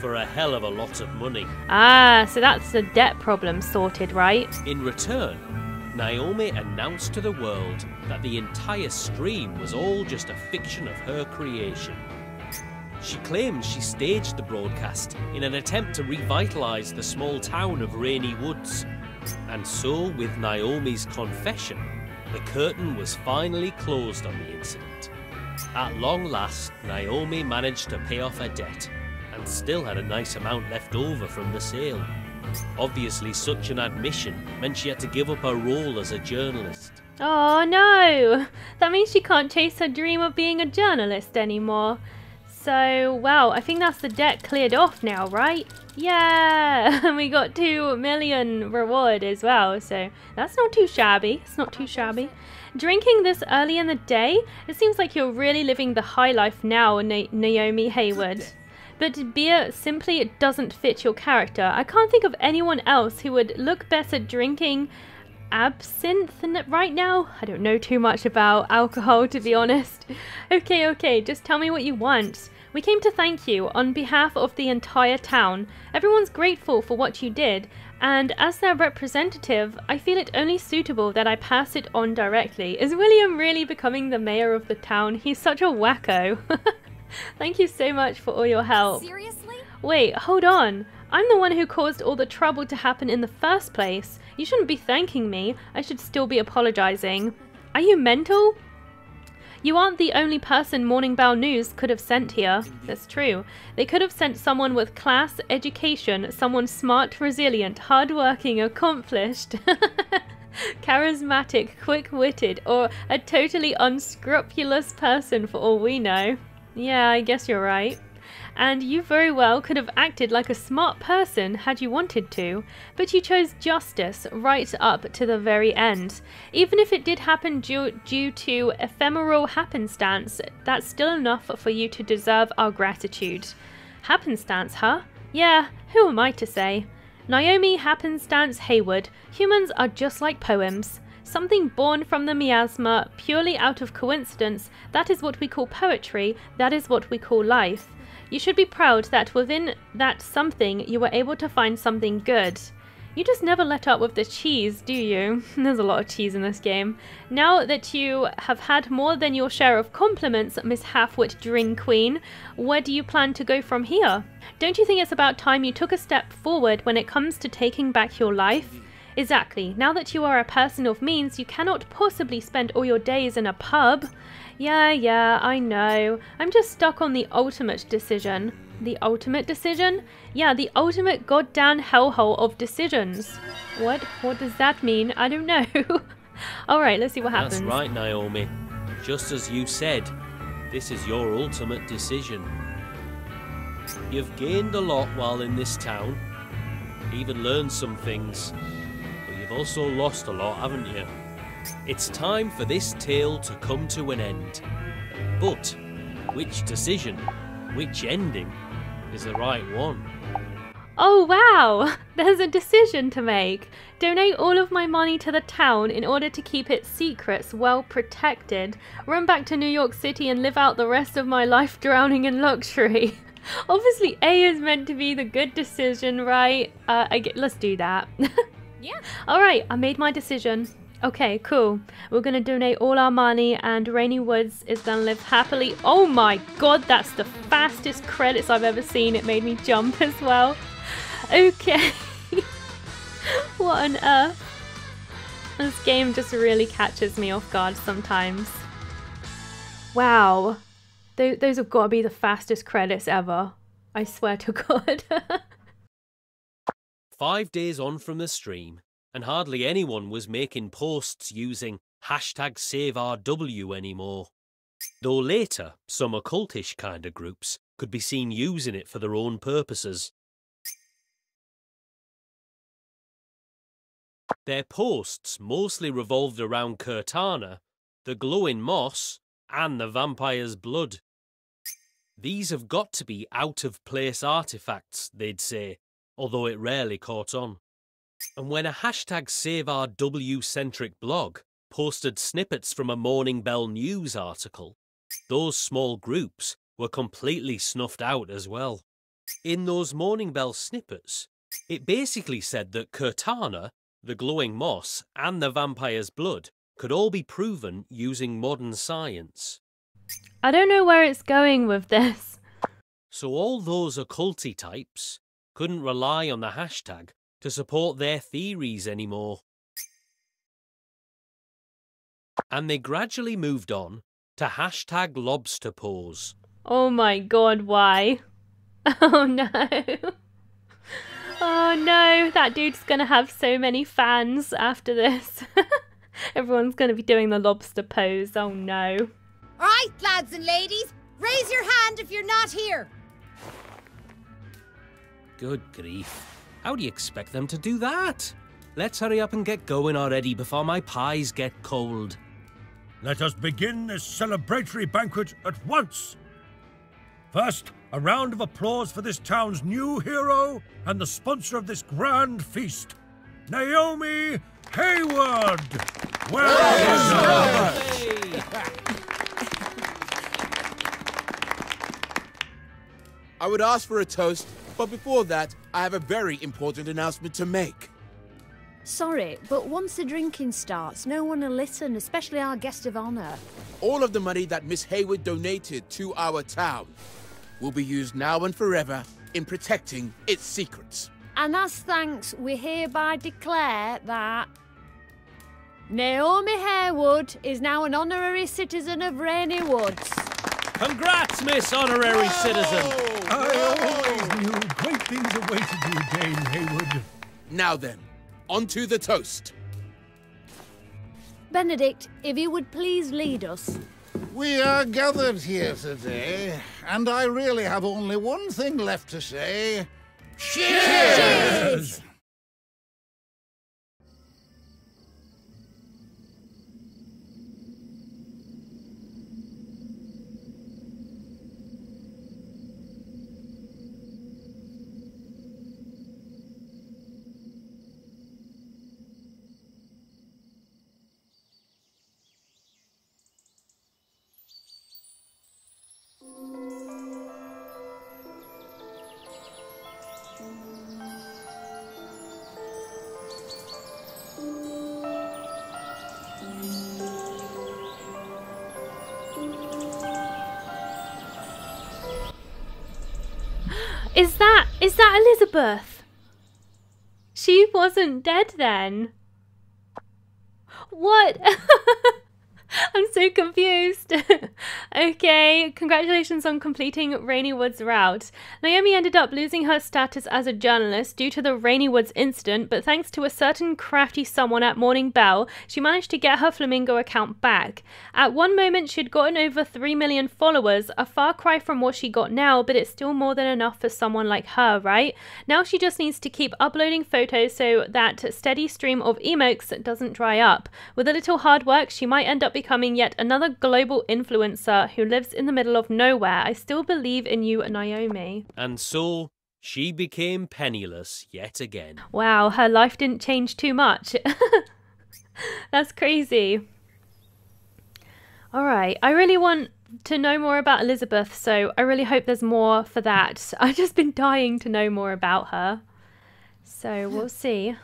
for a hell of a lot of money. Ah, so that's the debt problem sorted, right? In return, Naomi announced to the world that the entire stream was all just a fiction of her creation. She claims she staged the broadcast in an attempt to revitalise the small town of Rainy Woods. And so, with Naomi's confession, the curtain was finally closed on the incident. At long last, Naomi managed to pay off her debt and still had a nice amount left over from the sale. Obviously, such an admission meant she had to give up her role as a journalist. Oh no! That means she can't chase her dream of being a journalist anymore. So, well, I think that's the debt cleared off now, right? Yeah! And we got two million reward as well, so that's not too shabby. It's not too shabby. Drinking this early in the day? It seems like you're really living the high life now, Na Naomi Hayward. But beer simply doesn't fit your character. I can't think of anyone else who would look better drinking absinthe right now. I don't know too much about alcohol, to be honest. Okay, okay, just tell me what you want. We came to thank you on behalf of the entire town. Everyone's grateful for what you did, and as their representative, I feel it only suitable that I pass it on directly. Is William really becoming the mayor of the town? He's such a wacko. Thank you so much for all your help. Seriously? Wait, hold on. I'm the one who caused all the trouble to happen in the first place. You shouldn't be thanking me. I should still be apologizing. Are you mental? You aren't the only person Morning Bell News could have sent here. That's true. They could have sent someone with class, education, someone smart, resilient, hardworking, accomplished. charismatic, quick witted, or a totally unscrupulous person for all we know. Yeah, I guess you're right. And you very well could have acted like a smart person had you wanted to, but you chose justice right up to the very end. Even if it did happen due, due to ephemeral happenstance, that's still enough for you to deserve our gratitude. Happenstance, huh? Yeah, who am I to say? Naomi Happenstance Hayward, humans are just like poems. Something born from the miasma, purely out of coincidence, that is what we call poetry, that is what we call life. You should be proud that within that something you were able to find something good. You just never let up with the cheese, do you? There's a lot of cheese in this game. Now that you have had more than your share of compliments, Miss Halfwit Drin Queen, where do you plan to go from here? Don't you think it's about time you took a step forward when it comes to taking back your life? Exactly. Now that you are a person of means, you cannot possibly spend all your days in a pub. Yeah, yeah, I know. I'm just stuck on the ultimate decision. The ultimate decision? Yeah, the ultimate goddamn hellhole of decisions. What? What does that mean? I don't know. Alright, let's see what happens. That's right, Naomi. Just as you said, this is your ultimate decision. You've gained a lot while in this town, even learned some things, you've also lost a lot, haven't you? It's time for this tale to come to an end. But which decision, which ending, is the right one? Oh wow! There's a decision to make. Donate all of my money to the town in order to keep its secrets well protected. Run back to New York City and live out the rest of my life drowning in luxury. Obviously, A is meant to be the good decision, right? Uh, I get, let's do that. yeah. Alright, I made my decision. Okay, cool. We're gonna donate all our money and Rainy Woods is gonna live happily. Oh my god, that's the fastest credits I've ever seen. It made me jump as well. Okay. what on earth? This game just really catches me off guard sometimes. Wow. Th those have got to be the fastest credits ever. I swear to God. Five days on from the stream, and hardly anyone was making posts using hashtag SaveRW anymore. Though later, some occultish kind of groups could be seen using it for their own purposes. Their posts mostly revolved around Curtana, the glowing moss, and the vampire's blood. These have got to be out of place artifacts, they'd say, although it rarely caught on. And when a hashtag SaveRW centric blog posted snippets from a Morning Bell News article, those small groups were completely snuffed out as well. In those Morning Bell snippets, it basically said that Curtana, the glowing moss, and the vampire's blood could all be proven using modern science. I don't know where it's going with this. So all those occulty types couldn't rely on the hashtag to support their theories anymore. And they gradually moved on to hashtag lobster pose. Oh my god, why? Oh no. Oh no, that dude's gonna have so many fans after this. Everyone's gonna be doing the lobster pose, oh no. Alright, lads and ladies, raise your hand if you're not here. Good grief. How do you expect them to do that? Let's hurry up and get going already before my pies get cold. Let us begin this celebratory banquet at once. First, a round of applause for this town's new hero and the sponsor of this grand feast, Naomi Hayward. Well I would ask for a toast, but before that, I have a very important announcement to make. Sorry, but once the drinking starts, no one will listen, especially our guest of honor. All of the money that Miss Hayward donated to our town will be used now and forever in protecting its secrets. And as thanks, we hereby declare that Naomi Hayward is now an honorary citizen of Rainy Woods. Congrats, Miss Honorary Citizen! I always knew great things awaited you, Dame Hayward. Now then, on to the toast. Benedict, if you would please lead us. We are gathered here today, and I really have only one thing left to say. Cheers! Cheers! Is that is that Elizabeth? She wasn't dead then. What? I'm so confused. okay, congratulations on completing Rainy Woods route. Naomi ended up losing her status as a journalist due to the Rainy Woods incident, but thanks to a certain crafty someone at Morning Bell, she managed to get her Flamingo account back. At one moment, she'd gotten over 3 million followers, a far cry from what she got now, but it's still more than enough for someone like her, right? Now she just needs to keep uploading photos so that steady stream of emotes doesn't dry up. With a little hard work, she might end up becoming yet another global influencer who lives in the middle of nowhere. I still believe in you, Naomi. And so she became penniless yet again. Wow, her life didn't change too much. That's crazy. All right, I really want to know more about Elizabeth, so I really hope there's more for that. I've just been dying to know more about her. So we'll see.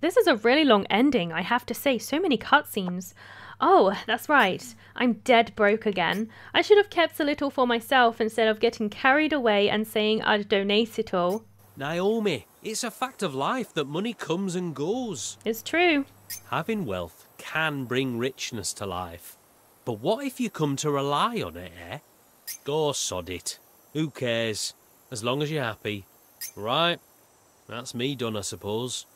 This is a really long ending, I have to say. So many cutscenes. Oh, that's right. I'm dead broke again. I should have kept a little for myself instead of getting carried away and saying I'd donate it all. Naomi, it's a fact of life that money comes and goes. It's true. Having wealth can bring richness to life. But what if you come to rely on it, eh? Go sod it. Who cares? As long as you're happy. Right, that's me done, I suppose.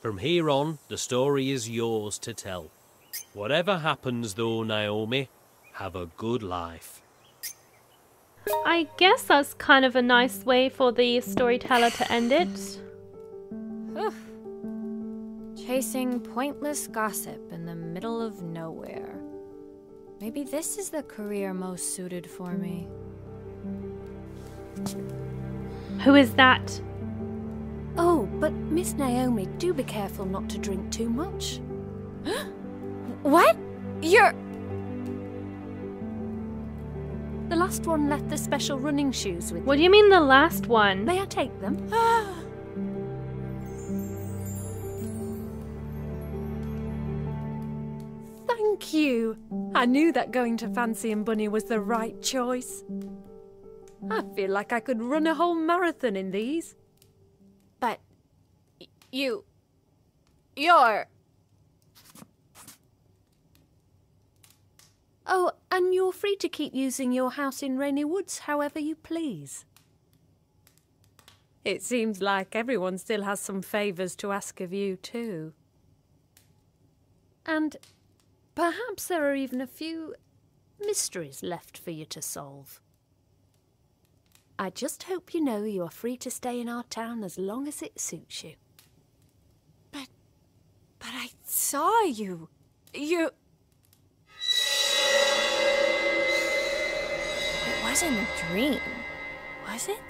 From here on, the story is yours to tell. Whatever happens though, Naomi, have a good life. I guess that's kind of a nice way for the storyteller to end it. Chasing pointless gossip in the middle of nowhere. Maybe this is the career most suited for me. Who is that? Oh, but Miss Naomi, do be careful not to drink too much. what? You're... The last one left the special running shoes with What do you mean the last one? May I take them? Thank you. I knew that going to Fancy and Bunny was the right choice. I feel like I could run a whole marathon in these. But you you're Oh, and you're free to keep using your house in Rainy Woods however you please. It seems like everyone still has some favours to ask of you, too. And perhaps there are even a few mysteries left for you to solve. I just hope you know you are free to stay in our town as long as it suits you. But... but I saw you. You... wasn't a dream, was it?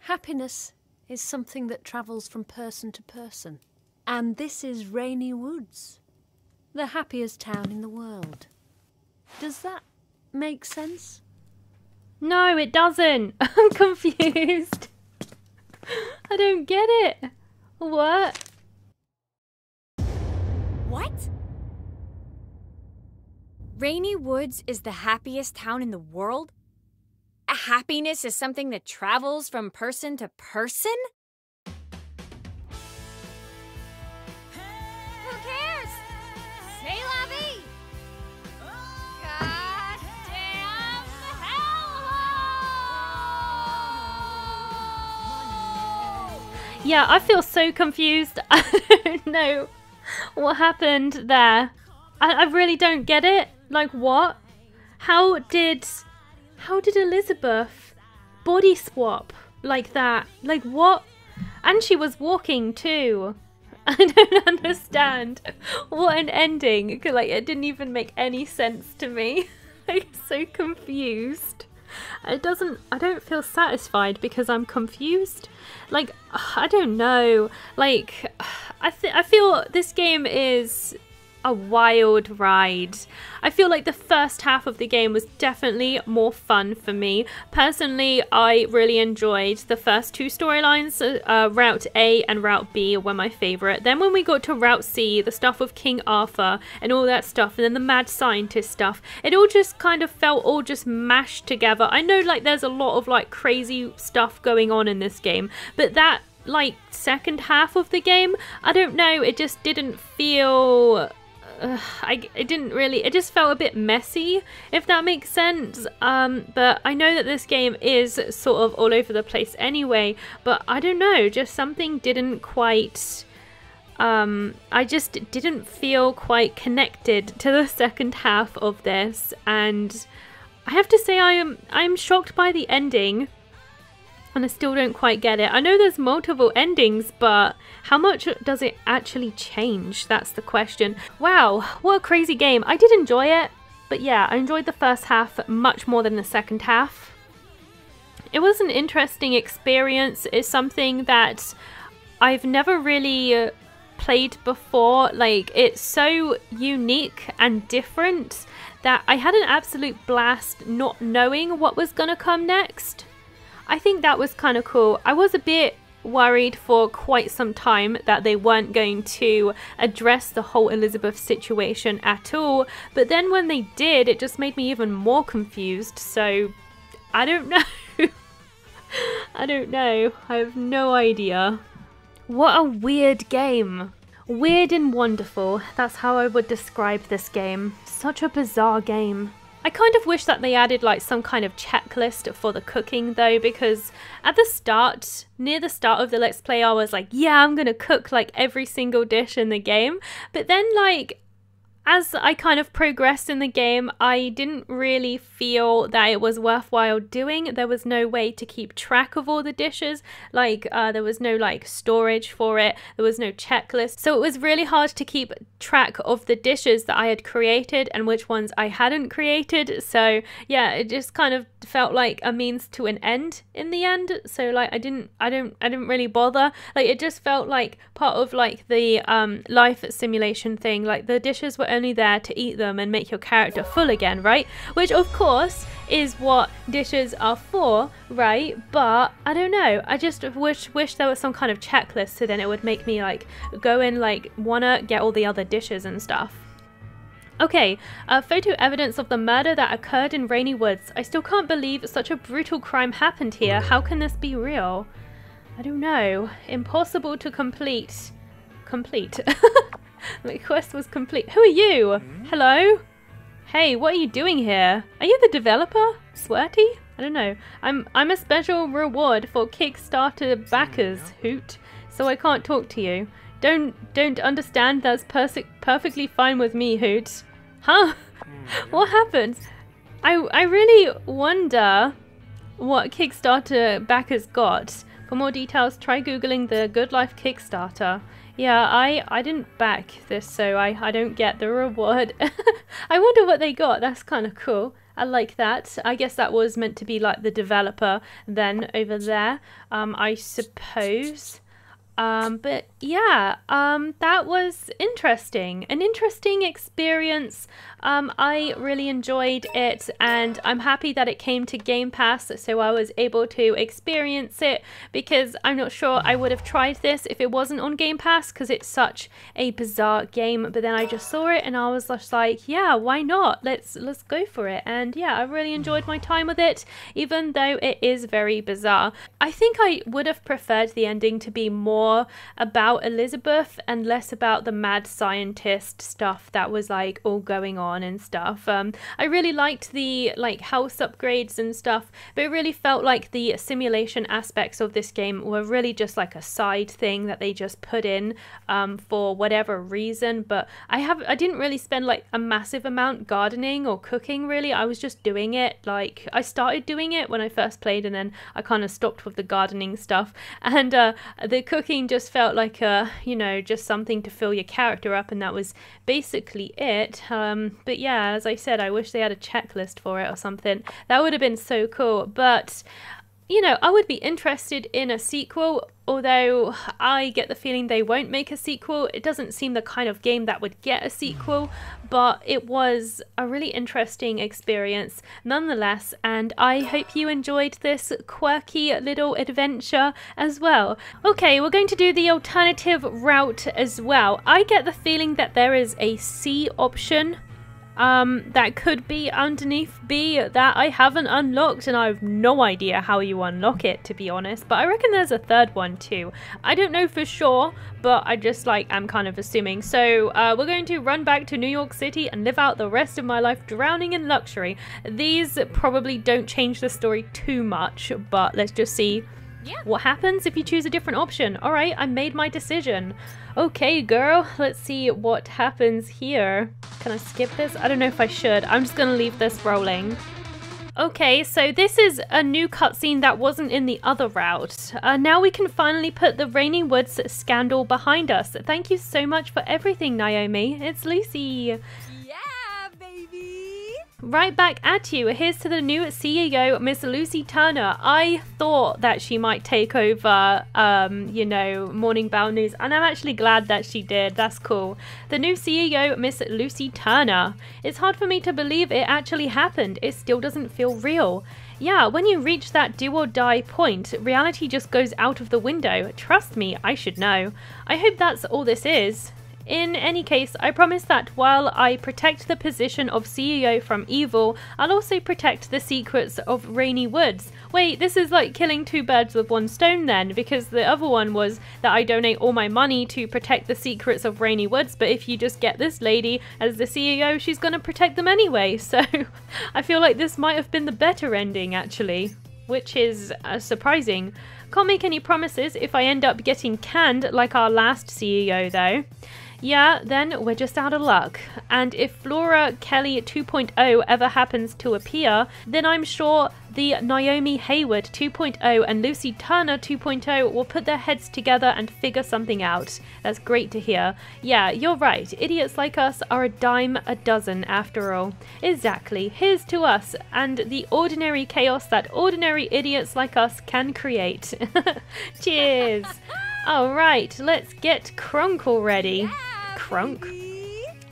Happiness is something that travels from person to person. And this is Rainy Woods, the happiest town in the world. Does that make sense? No, it doesn't. I'm confused. I don't get it. What? What? Rainy Woods is the happiest town in the world? Happiness is something that travels from person to person? Who cares? C'est la vie! Yeah, I feel so confused. I don't know what happened there. I, I really don't get it. Like what? How did how did Elizabeth body swap like that? Like what? And she was walking too. I don't understand. What an ending. Like it didn't even make any sense to me. I'm so confused. It doesn't I don't feel satisfied because I'm confused. Like I don't know. Like I I feel this game is a wild ride. I feel like the first half of the game was definitely more fun for me. Personally, I really enjoyed the first two storylines. Uh, Route A and Route B were my favourite. Then when we got to Route C, the stuff with King Arthur and all that stuff, and then the mad scientist stuff, it all just kind of felt all just mashed together. I know like there's a lot of like crazy stuff going on in this game, but that like second half of the game, I don't know, it just didn't feel uh, I it didn't really it just felt a bit messy if that makes sense. Um but I know that this game is sort of all over the place anyway but I don't know just something didn't quite um I just didn't feel quite connected to the second half of this. And I have to say I am I'm shocked by the ending and I still don't quite get it. I know there's multiple endings, but how much does it actually change? That's the question. Wow, what a crazy game. I did enjoy it, but yeah, I enjoyed the first half much more than the second half. It was an interesting experience. It's something that I've never really uh, played before. Like, it's so unique and different that I had an absolute blast not knowing what was gonna come next. I think that was kind of cool. I was a bit worried for quite some time that they weren't going to address the whole Elizabeth situation at all, but then when they did, it just made me even more confused. So I don't know. I don't know. I have no idea. What a weird game. Weird and wonderful. That's how I would describe this game. Such a bizarre game. I kind of wish that they added like some kind of checklist for the cooking though, because at the start, near the start of the Let's Play, I was like, yeah, I'm gonna cook like every single dish in the game. But then, like, as I kind of progressed in the game, I didn't really feel that it was worthwhile doing. There was no way to keep track of all the dishes, like uh, there was no like storage for it, there was no checklist. So it was really hard to keep track of the dishes that I had created and which ones I hadn't created. So yeah, it just kind of felt like a means to an end in the end. So like I didn't, I don't, I didn't really bother. Like it just felt like part of like the um, life simulation thing. Like the dishes were only there to eat them and make your character full again, right? Which, of course, is what dishes are for, right? But I don't know. I just wish wish there was some kind of checklist so then it would make me like go and like wanna get all the other dishes and stuff. Okay, uh, photo evidence of the murder that occurred in Rainy Woods. I still can't believe such a brutal crime happened here. How can this be real? I don't know. Impossible to complete. Complete. My quest was complete. Who are you? Hello? Hey, what are you doing here? Are you the developer? Swery? I don't know. I'm I'm a special reward for Kickstarter backers, Hoot. So I can't talk to you. Don't don't understand. That's perfect perfectly fine with me, Hoot. Huh? what happened? I I really wonder what Kickstarter backers got. For more details, try googling the Good Life Kickstarter. Yeah, I, I didn't back this, so I, I don't get the reward. I wonder what they got. That's kind of cool. I like that. I guess that was meant to be like the developer then over there, um, I suppose. Um, but yeah, um, that was interesting. An interesting experience. Um, I really enjoyed it, and I'm happy that it came to Game Pass so I was able to experience it because I'm not sure I would have tried this if it wasn't on Game Pass because it's such a bizarre game. But then I just saw it and I was just like, yeah, why not? Let's let's go for it. And yeah, I really enjoyed my time with it, even though it is very bizarre. I think I would have preferred the ending to be more more about Elizabeth and less about the mad scientist stuff that was like all going on and stuff. Um, I really liked the like house upgrades and stuff, but it really felt like the simulation aspects of this game were really just like a side thing that they just put in um, for whatever reason. But I have I didn't really spend like a massive amount gardening or cooking really. I was just doing it like I started doing it when I first played and then I kind of stopped with the gardening stuff. And uh, the cooking just felt like a you know just something to fill your character up, and that was basically it. Um, but yeah, as I said, I wish they had a checklist for it or something. That would have been so cool. But you know, I would be interested in a sequel, although I get the feeling they won't make a sequel. It doesn't seem the kind of game that would get a sequel, but it was a really interesting experience nonetheless, and I hope you enjoyed this quirky little adventure as well. Okay, we're going to do the alternative route as well. I get the feeling that there is a C option um, that could be underneath B that I haven't unlocked and I have no idea how you unlock it to be honest but I reckon there's a third one too. I don't know for sure but I just like am kind of assuming. So uh, we're going to run back to New York City and live out the rest of my life drowning in luxury. These probably don't change the story too much but let's just see yeah. what happens if you choose a different option. Alright I made my decision Okay, girl, let's see what happens here. Can I skip this? I don't know if I should. I'm just to leave this rolling. Okay, so this is a new cutscene that wasn't in the other route. Uh, now we can finally put the Rainy Woods scandal behind us. Thank you so much for everything, Naomi. It's Lucy. Right back at you. Here's to the new CEO, Miss Lucy Turner. I thought that she might take over, um, you know, Morning Bell News, and I'm actually glad that she did. That's cool. The new CEO, Miss Lucy Turner. It's hard for me to believe it actually happened. It still doesn't feel real. Yeah, when you reach that do or die point, reality just goes out of the window. Trust me, I should know. I hope that's all this is. In any case, I promise that while I protect the position of CEO from evil, I'll also protect the secrets of Rainy Woods. Wait, this is like killing two birds with one stone then, because the other one was that I donate all my money to protect the secrets of Rainy Woods, but if you just get this lady as the CEO, she's gonna protect them anyway, so I feel like this might have been the better ending actually, which is uh, surprising. Can't make any promises if I end up getting canned like our last CEO though. Yeah, then we're just out of luck. And if Flora Kelly 2.0 ever happens to appear, then I'm sure the Naomi Hayward 2.0 and Lucy Turner 2.0 will put their heads together and figure something out. That's great to hear. Yeah, you're right. Idiots like us are a dime a dozen after all. Exactly. Here's to us and the ordinary chaos that ordinary idiots like us can create. Cheers. All right, let's get Kronk already. Yeah, Kronk.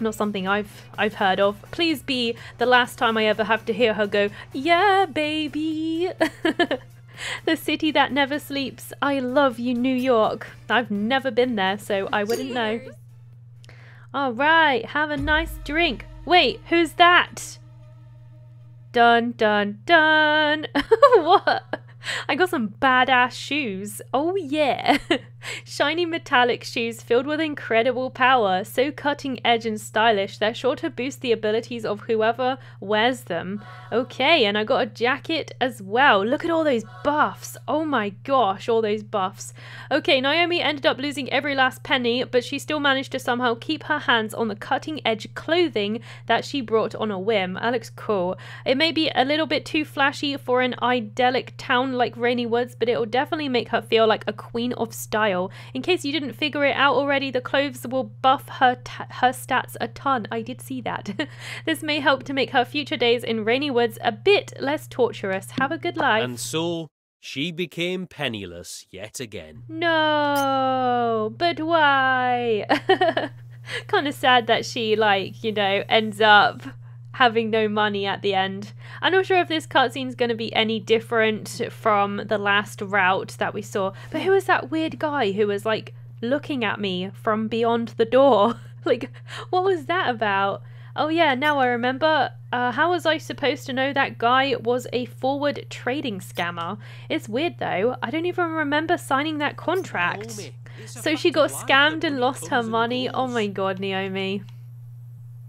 Not something I've I've heard of. Please be the last time I ever have to hear her go, "Yeah, baby." the city that never sleeps. I love you, New York. I've never been there, so I wouldn't know. All right, have a nice drink. Wait, who's that? Dun dun dun. what? I got some badass shoes. Oh yeah. Shiny metallic shoes filled with incredible power, so cutting edge and stylish, they're sure to boost the abilities of whoever wears them. Okay, and I got a jacket as well. Look at all those buffs. Oh my gosh, all those buffs. Okay, Naomi ended up losing every last penny, but she still managed to somehow keep her hands on the cutting edge clothing that she brought on a whim. That looks cool. It may be a little bit too flashy for an idyllic town like Rainy Woods, but it will definitely make her feel like a queen of style. In case you didn't figure it out already, the clothes will buff her her stats a ton. I did see that. this may help to make her future days in Rainy Woods a bit less torturous. Have a good life. And so she became penniless yet again. No, but why? kind of sad that she, like, you know, ends up having no money at the end. I'm not sure if this cutscene is going to be any different from the last route that we saw, but who was that weird guy who was like looking at me from beyond the door? like, what was that about? Oh, yeah, now I remember. Uh, how was I supposed to know that guy was a forward trading scammer? It's weird though. I don't even remember signing that contract. So she got scammed and lost her money. Oh my god, Naomi.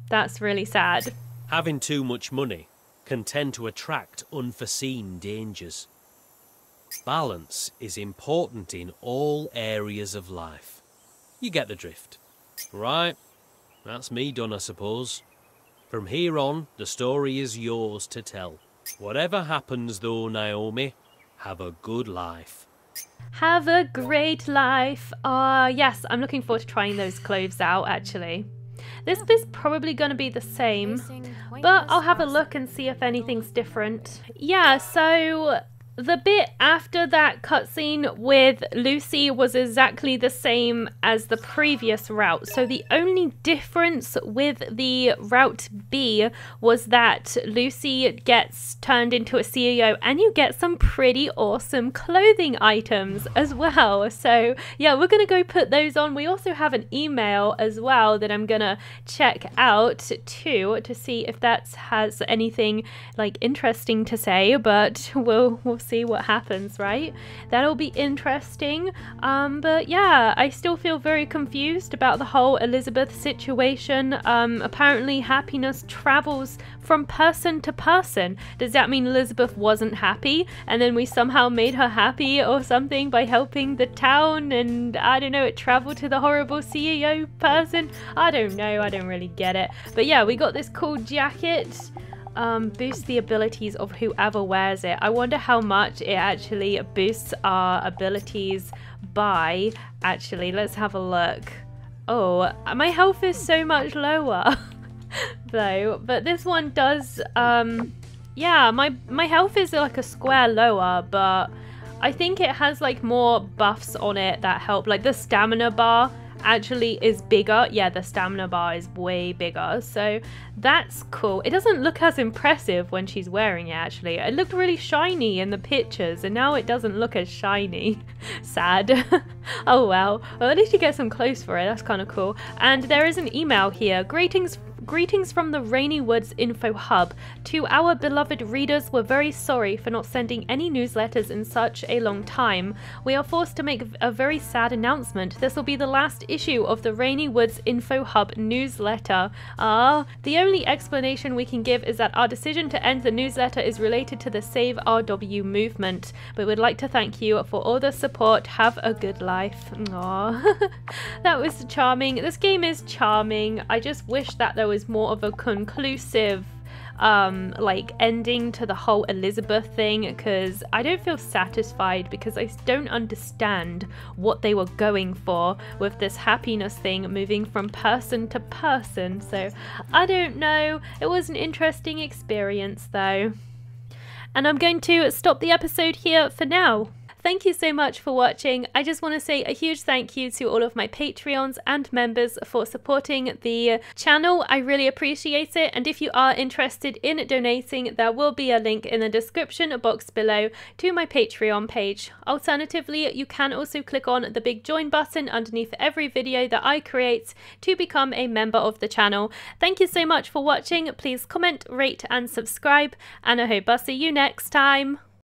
That's really sad. Having too much money can tend to attract unforeseen dangers. Balance is important in all areas of life. You get the drift. Right, that's me done, I suppose. From here on, the story is yours to tell. Whatever happens, though, Naomi, have a good life. Have a great life. Ah, uh, yes, I'm looking forward to trying those clothes out, actually. This is probably going to be the same, but I'll have a look and see if anything's different. Yeah, so the bit after that cutscene with Lucy was exactly the same as the previous route. So the only difference with the route B was that Lucy gets turned into a CEO and you get some pretty awesome clothing items as well. So yeah, we're going to go put those on. We also have an email as well that I'm going to check out too to see if that has anything like interesting to say, but we'll we'll see what happens, right? That'll be interesting. Um, but yeah, I still feel very confused about the whole Elizabeth situation. Um, apparently, happiness travels from person to person. Does that mean Elizabeth wasn't happy and then we somehow made her happy or something by helping the town and I don't know, it traveled to the horrible CEO person? I don't know, I don't really get it. But yeah, we got this cool jacket um, boost the abilities of whoever wears it. I wonder how much it actually boosts our abilities by. Actually, let's have a look. Oh, my health is so much lower though. But this one does, um, yeah, my, my health is like a square lower, but I think it has like more buffs on it that help. Like the stamina bar actually is bigger. Yeah, the stamina bar is way bigger. So that's cool. It doesn't look as impressive when she's wearing it actually. It looked really shiny in the pictures and now it doesn't look as shiny. Sad. oh well. Well at least you get some clothes for it. That's kind of cool. And there is an email here. Greetings Greetings from the Rainy Woods Info Hub. To our beloved readers, we're very sorry for not sending any newsletters in such a long time. We are forced to make a very sad announcement. This will be the last issue of the Rainy Woods Info Hub newsletter. Ah, the only explanation we can give is that our decision to end the newsletter is related to the Save RW movement. But We would like to thank you for all the support. Have a good life. Aww. that was charming. This game is charming. I just wish that there was was more of a conclusive um like ending to the whole Elizabeth thing because I don't feel satisfied because I don't understand what they were going for with this happiness thing moving from person to person. So I don't know. It was an interesting experience though. And I'm going to stop the episode here for now Thank you so much for watching. I just want to say a huge thank you to all of my Patreons and members for supporting the channel. I really appreciate it. And if you are interested in donating, there will be a link in the description box below to my Patreon page. Alternatively, you can also click on the big join button underneath every video that I create to become a member of the channel. Thank you so much for watching. Please comment, rate and subscribe and I hope I'll see you next time.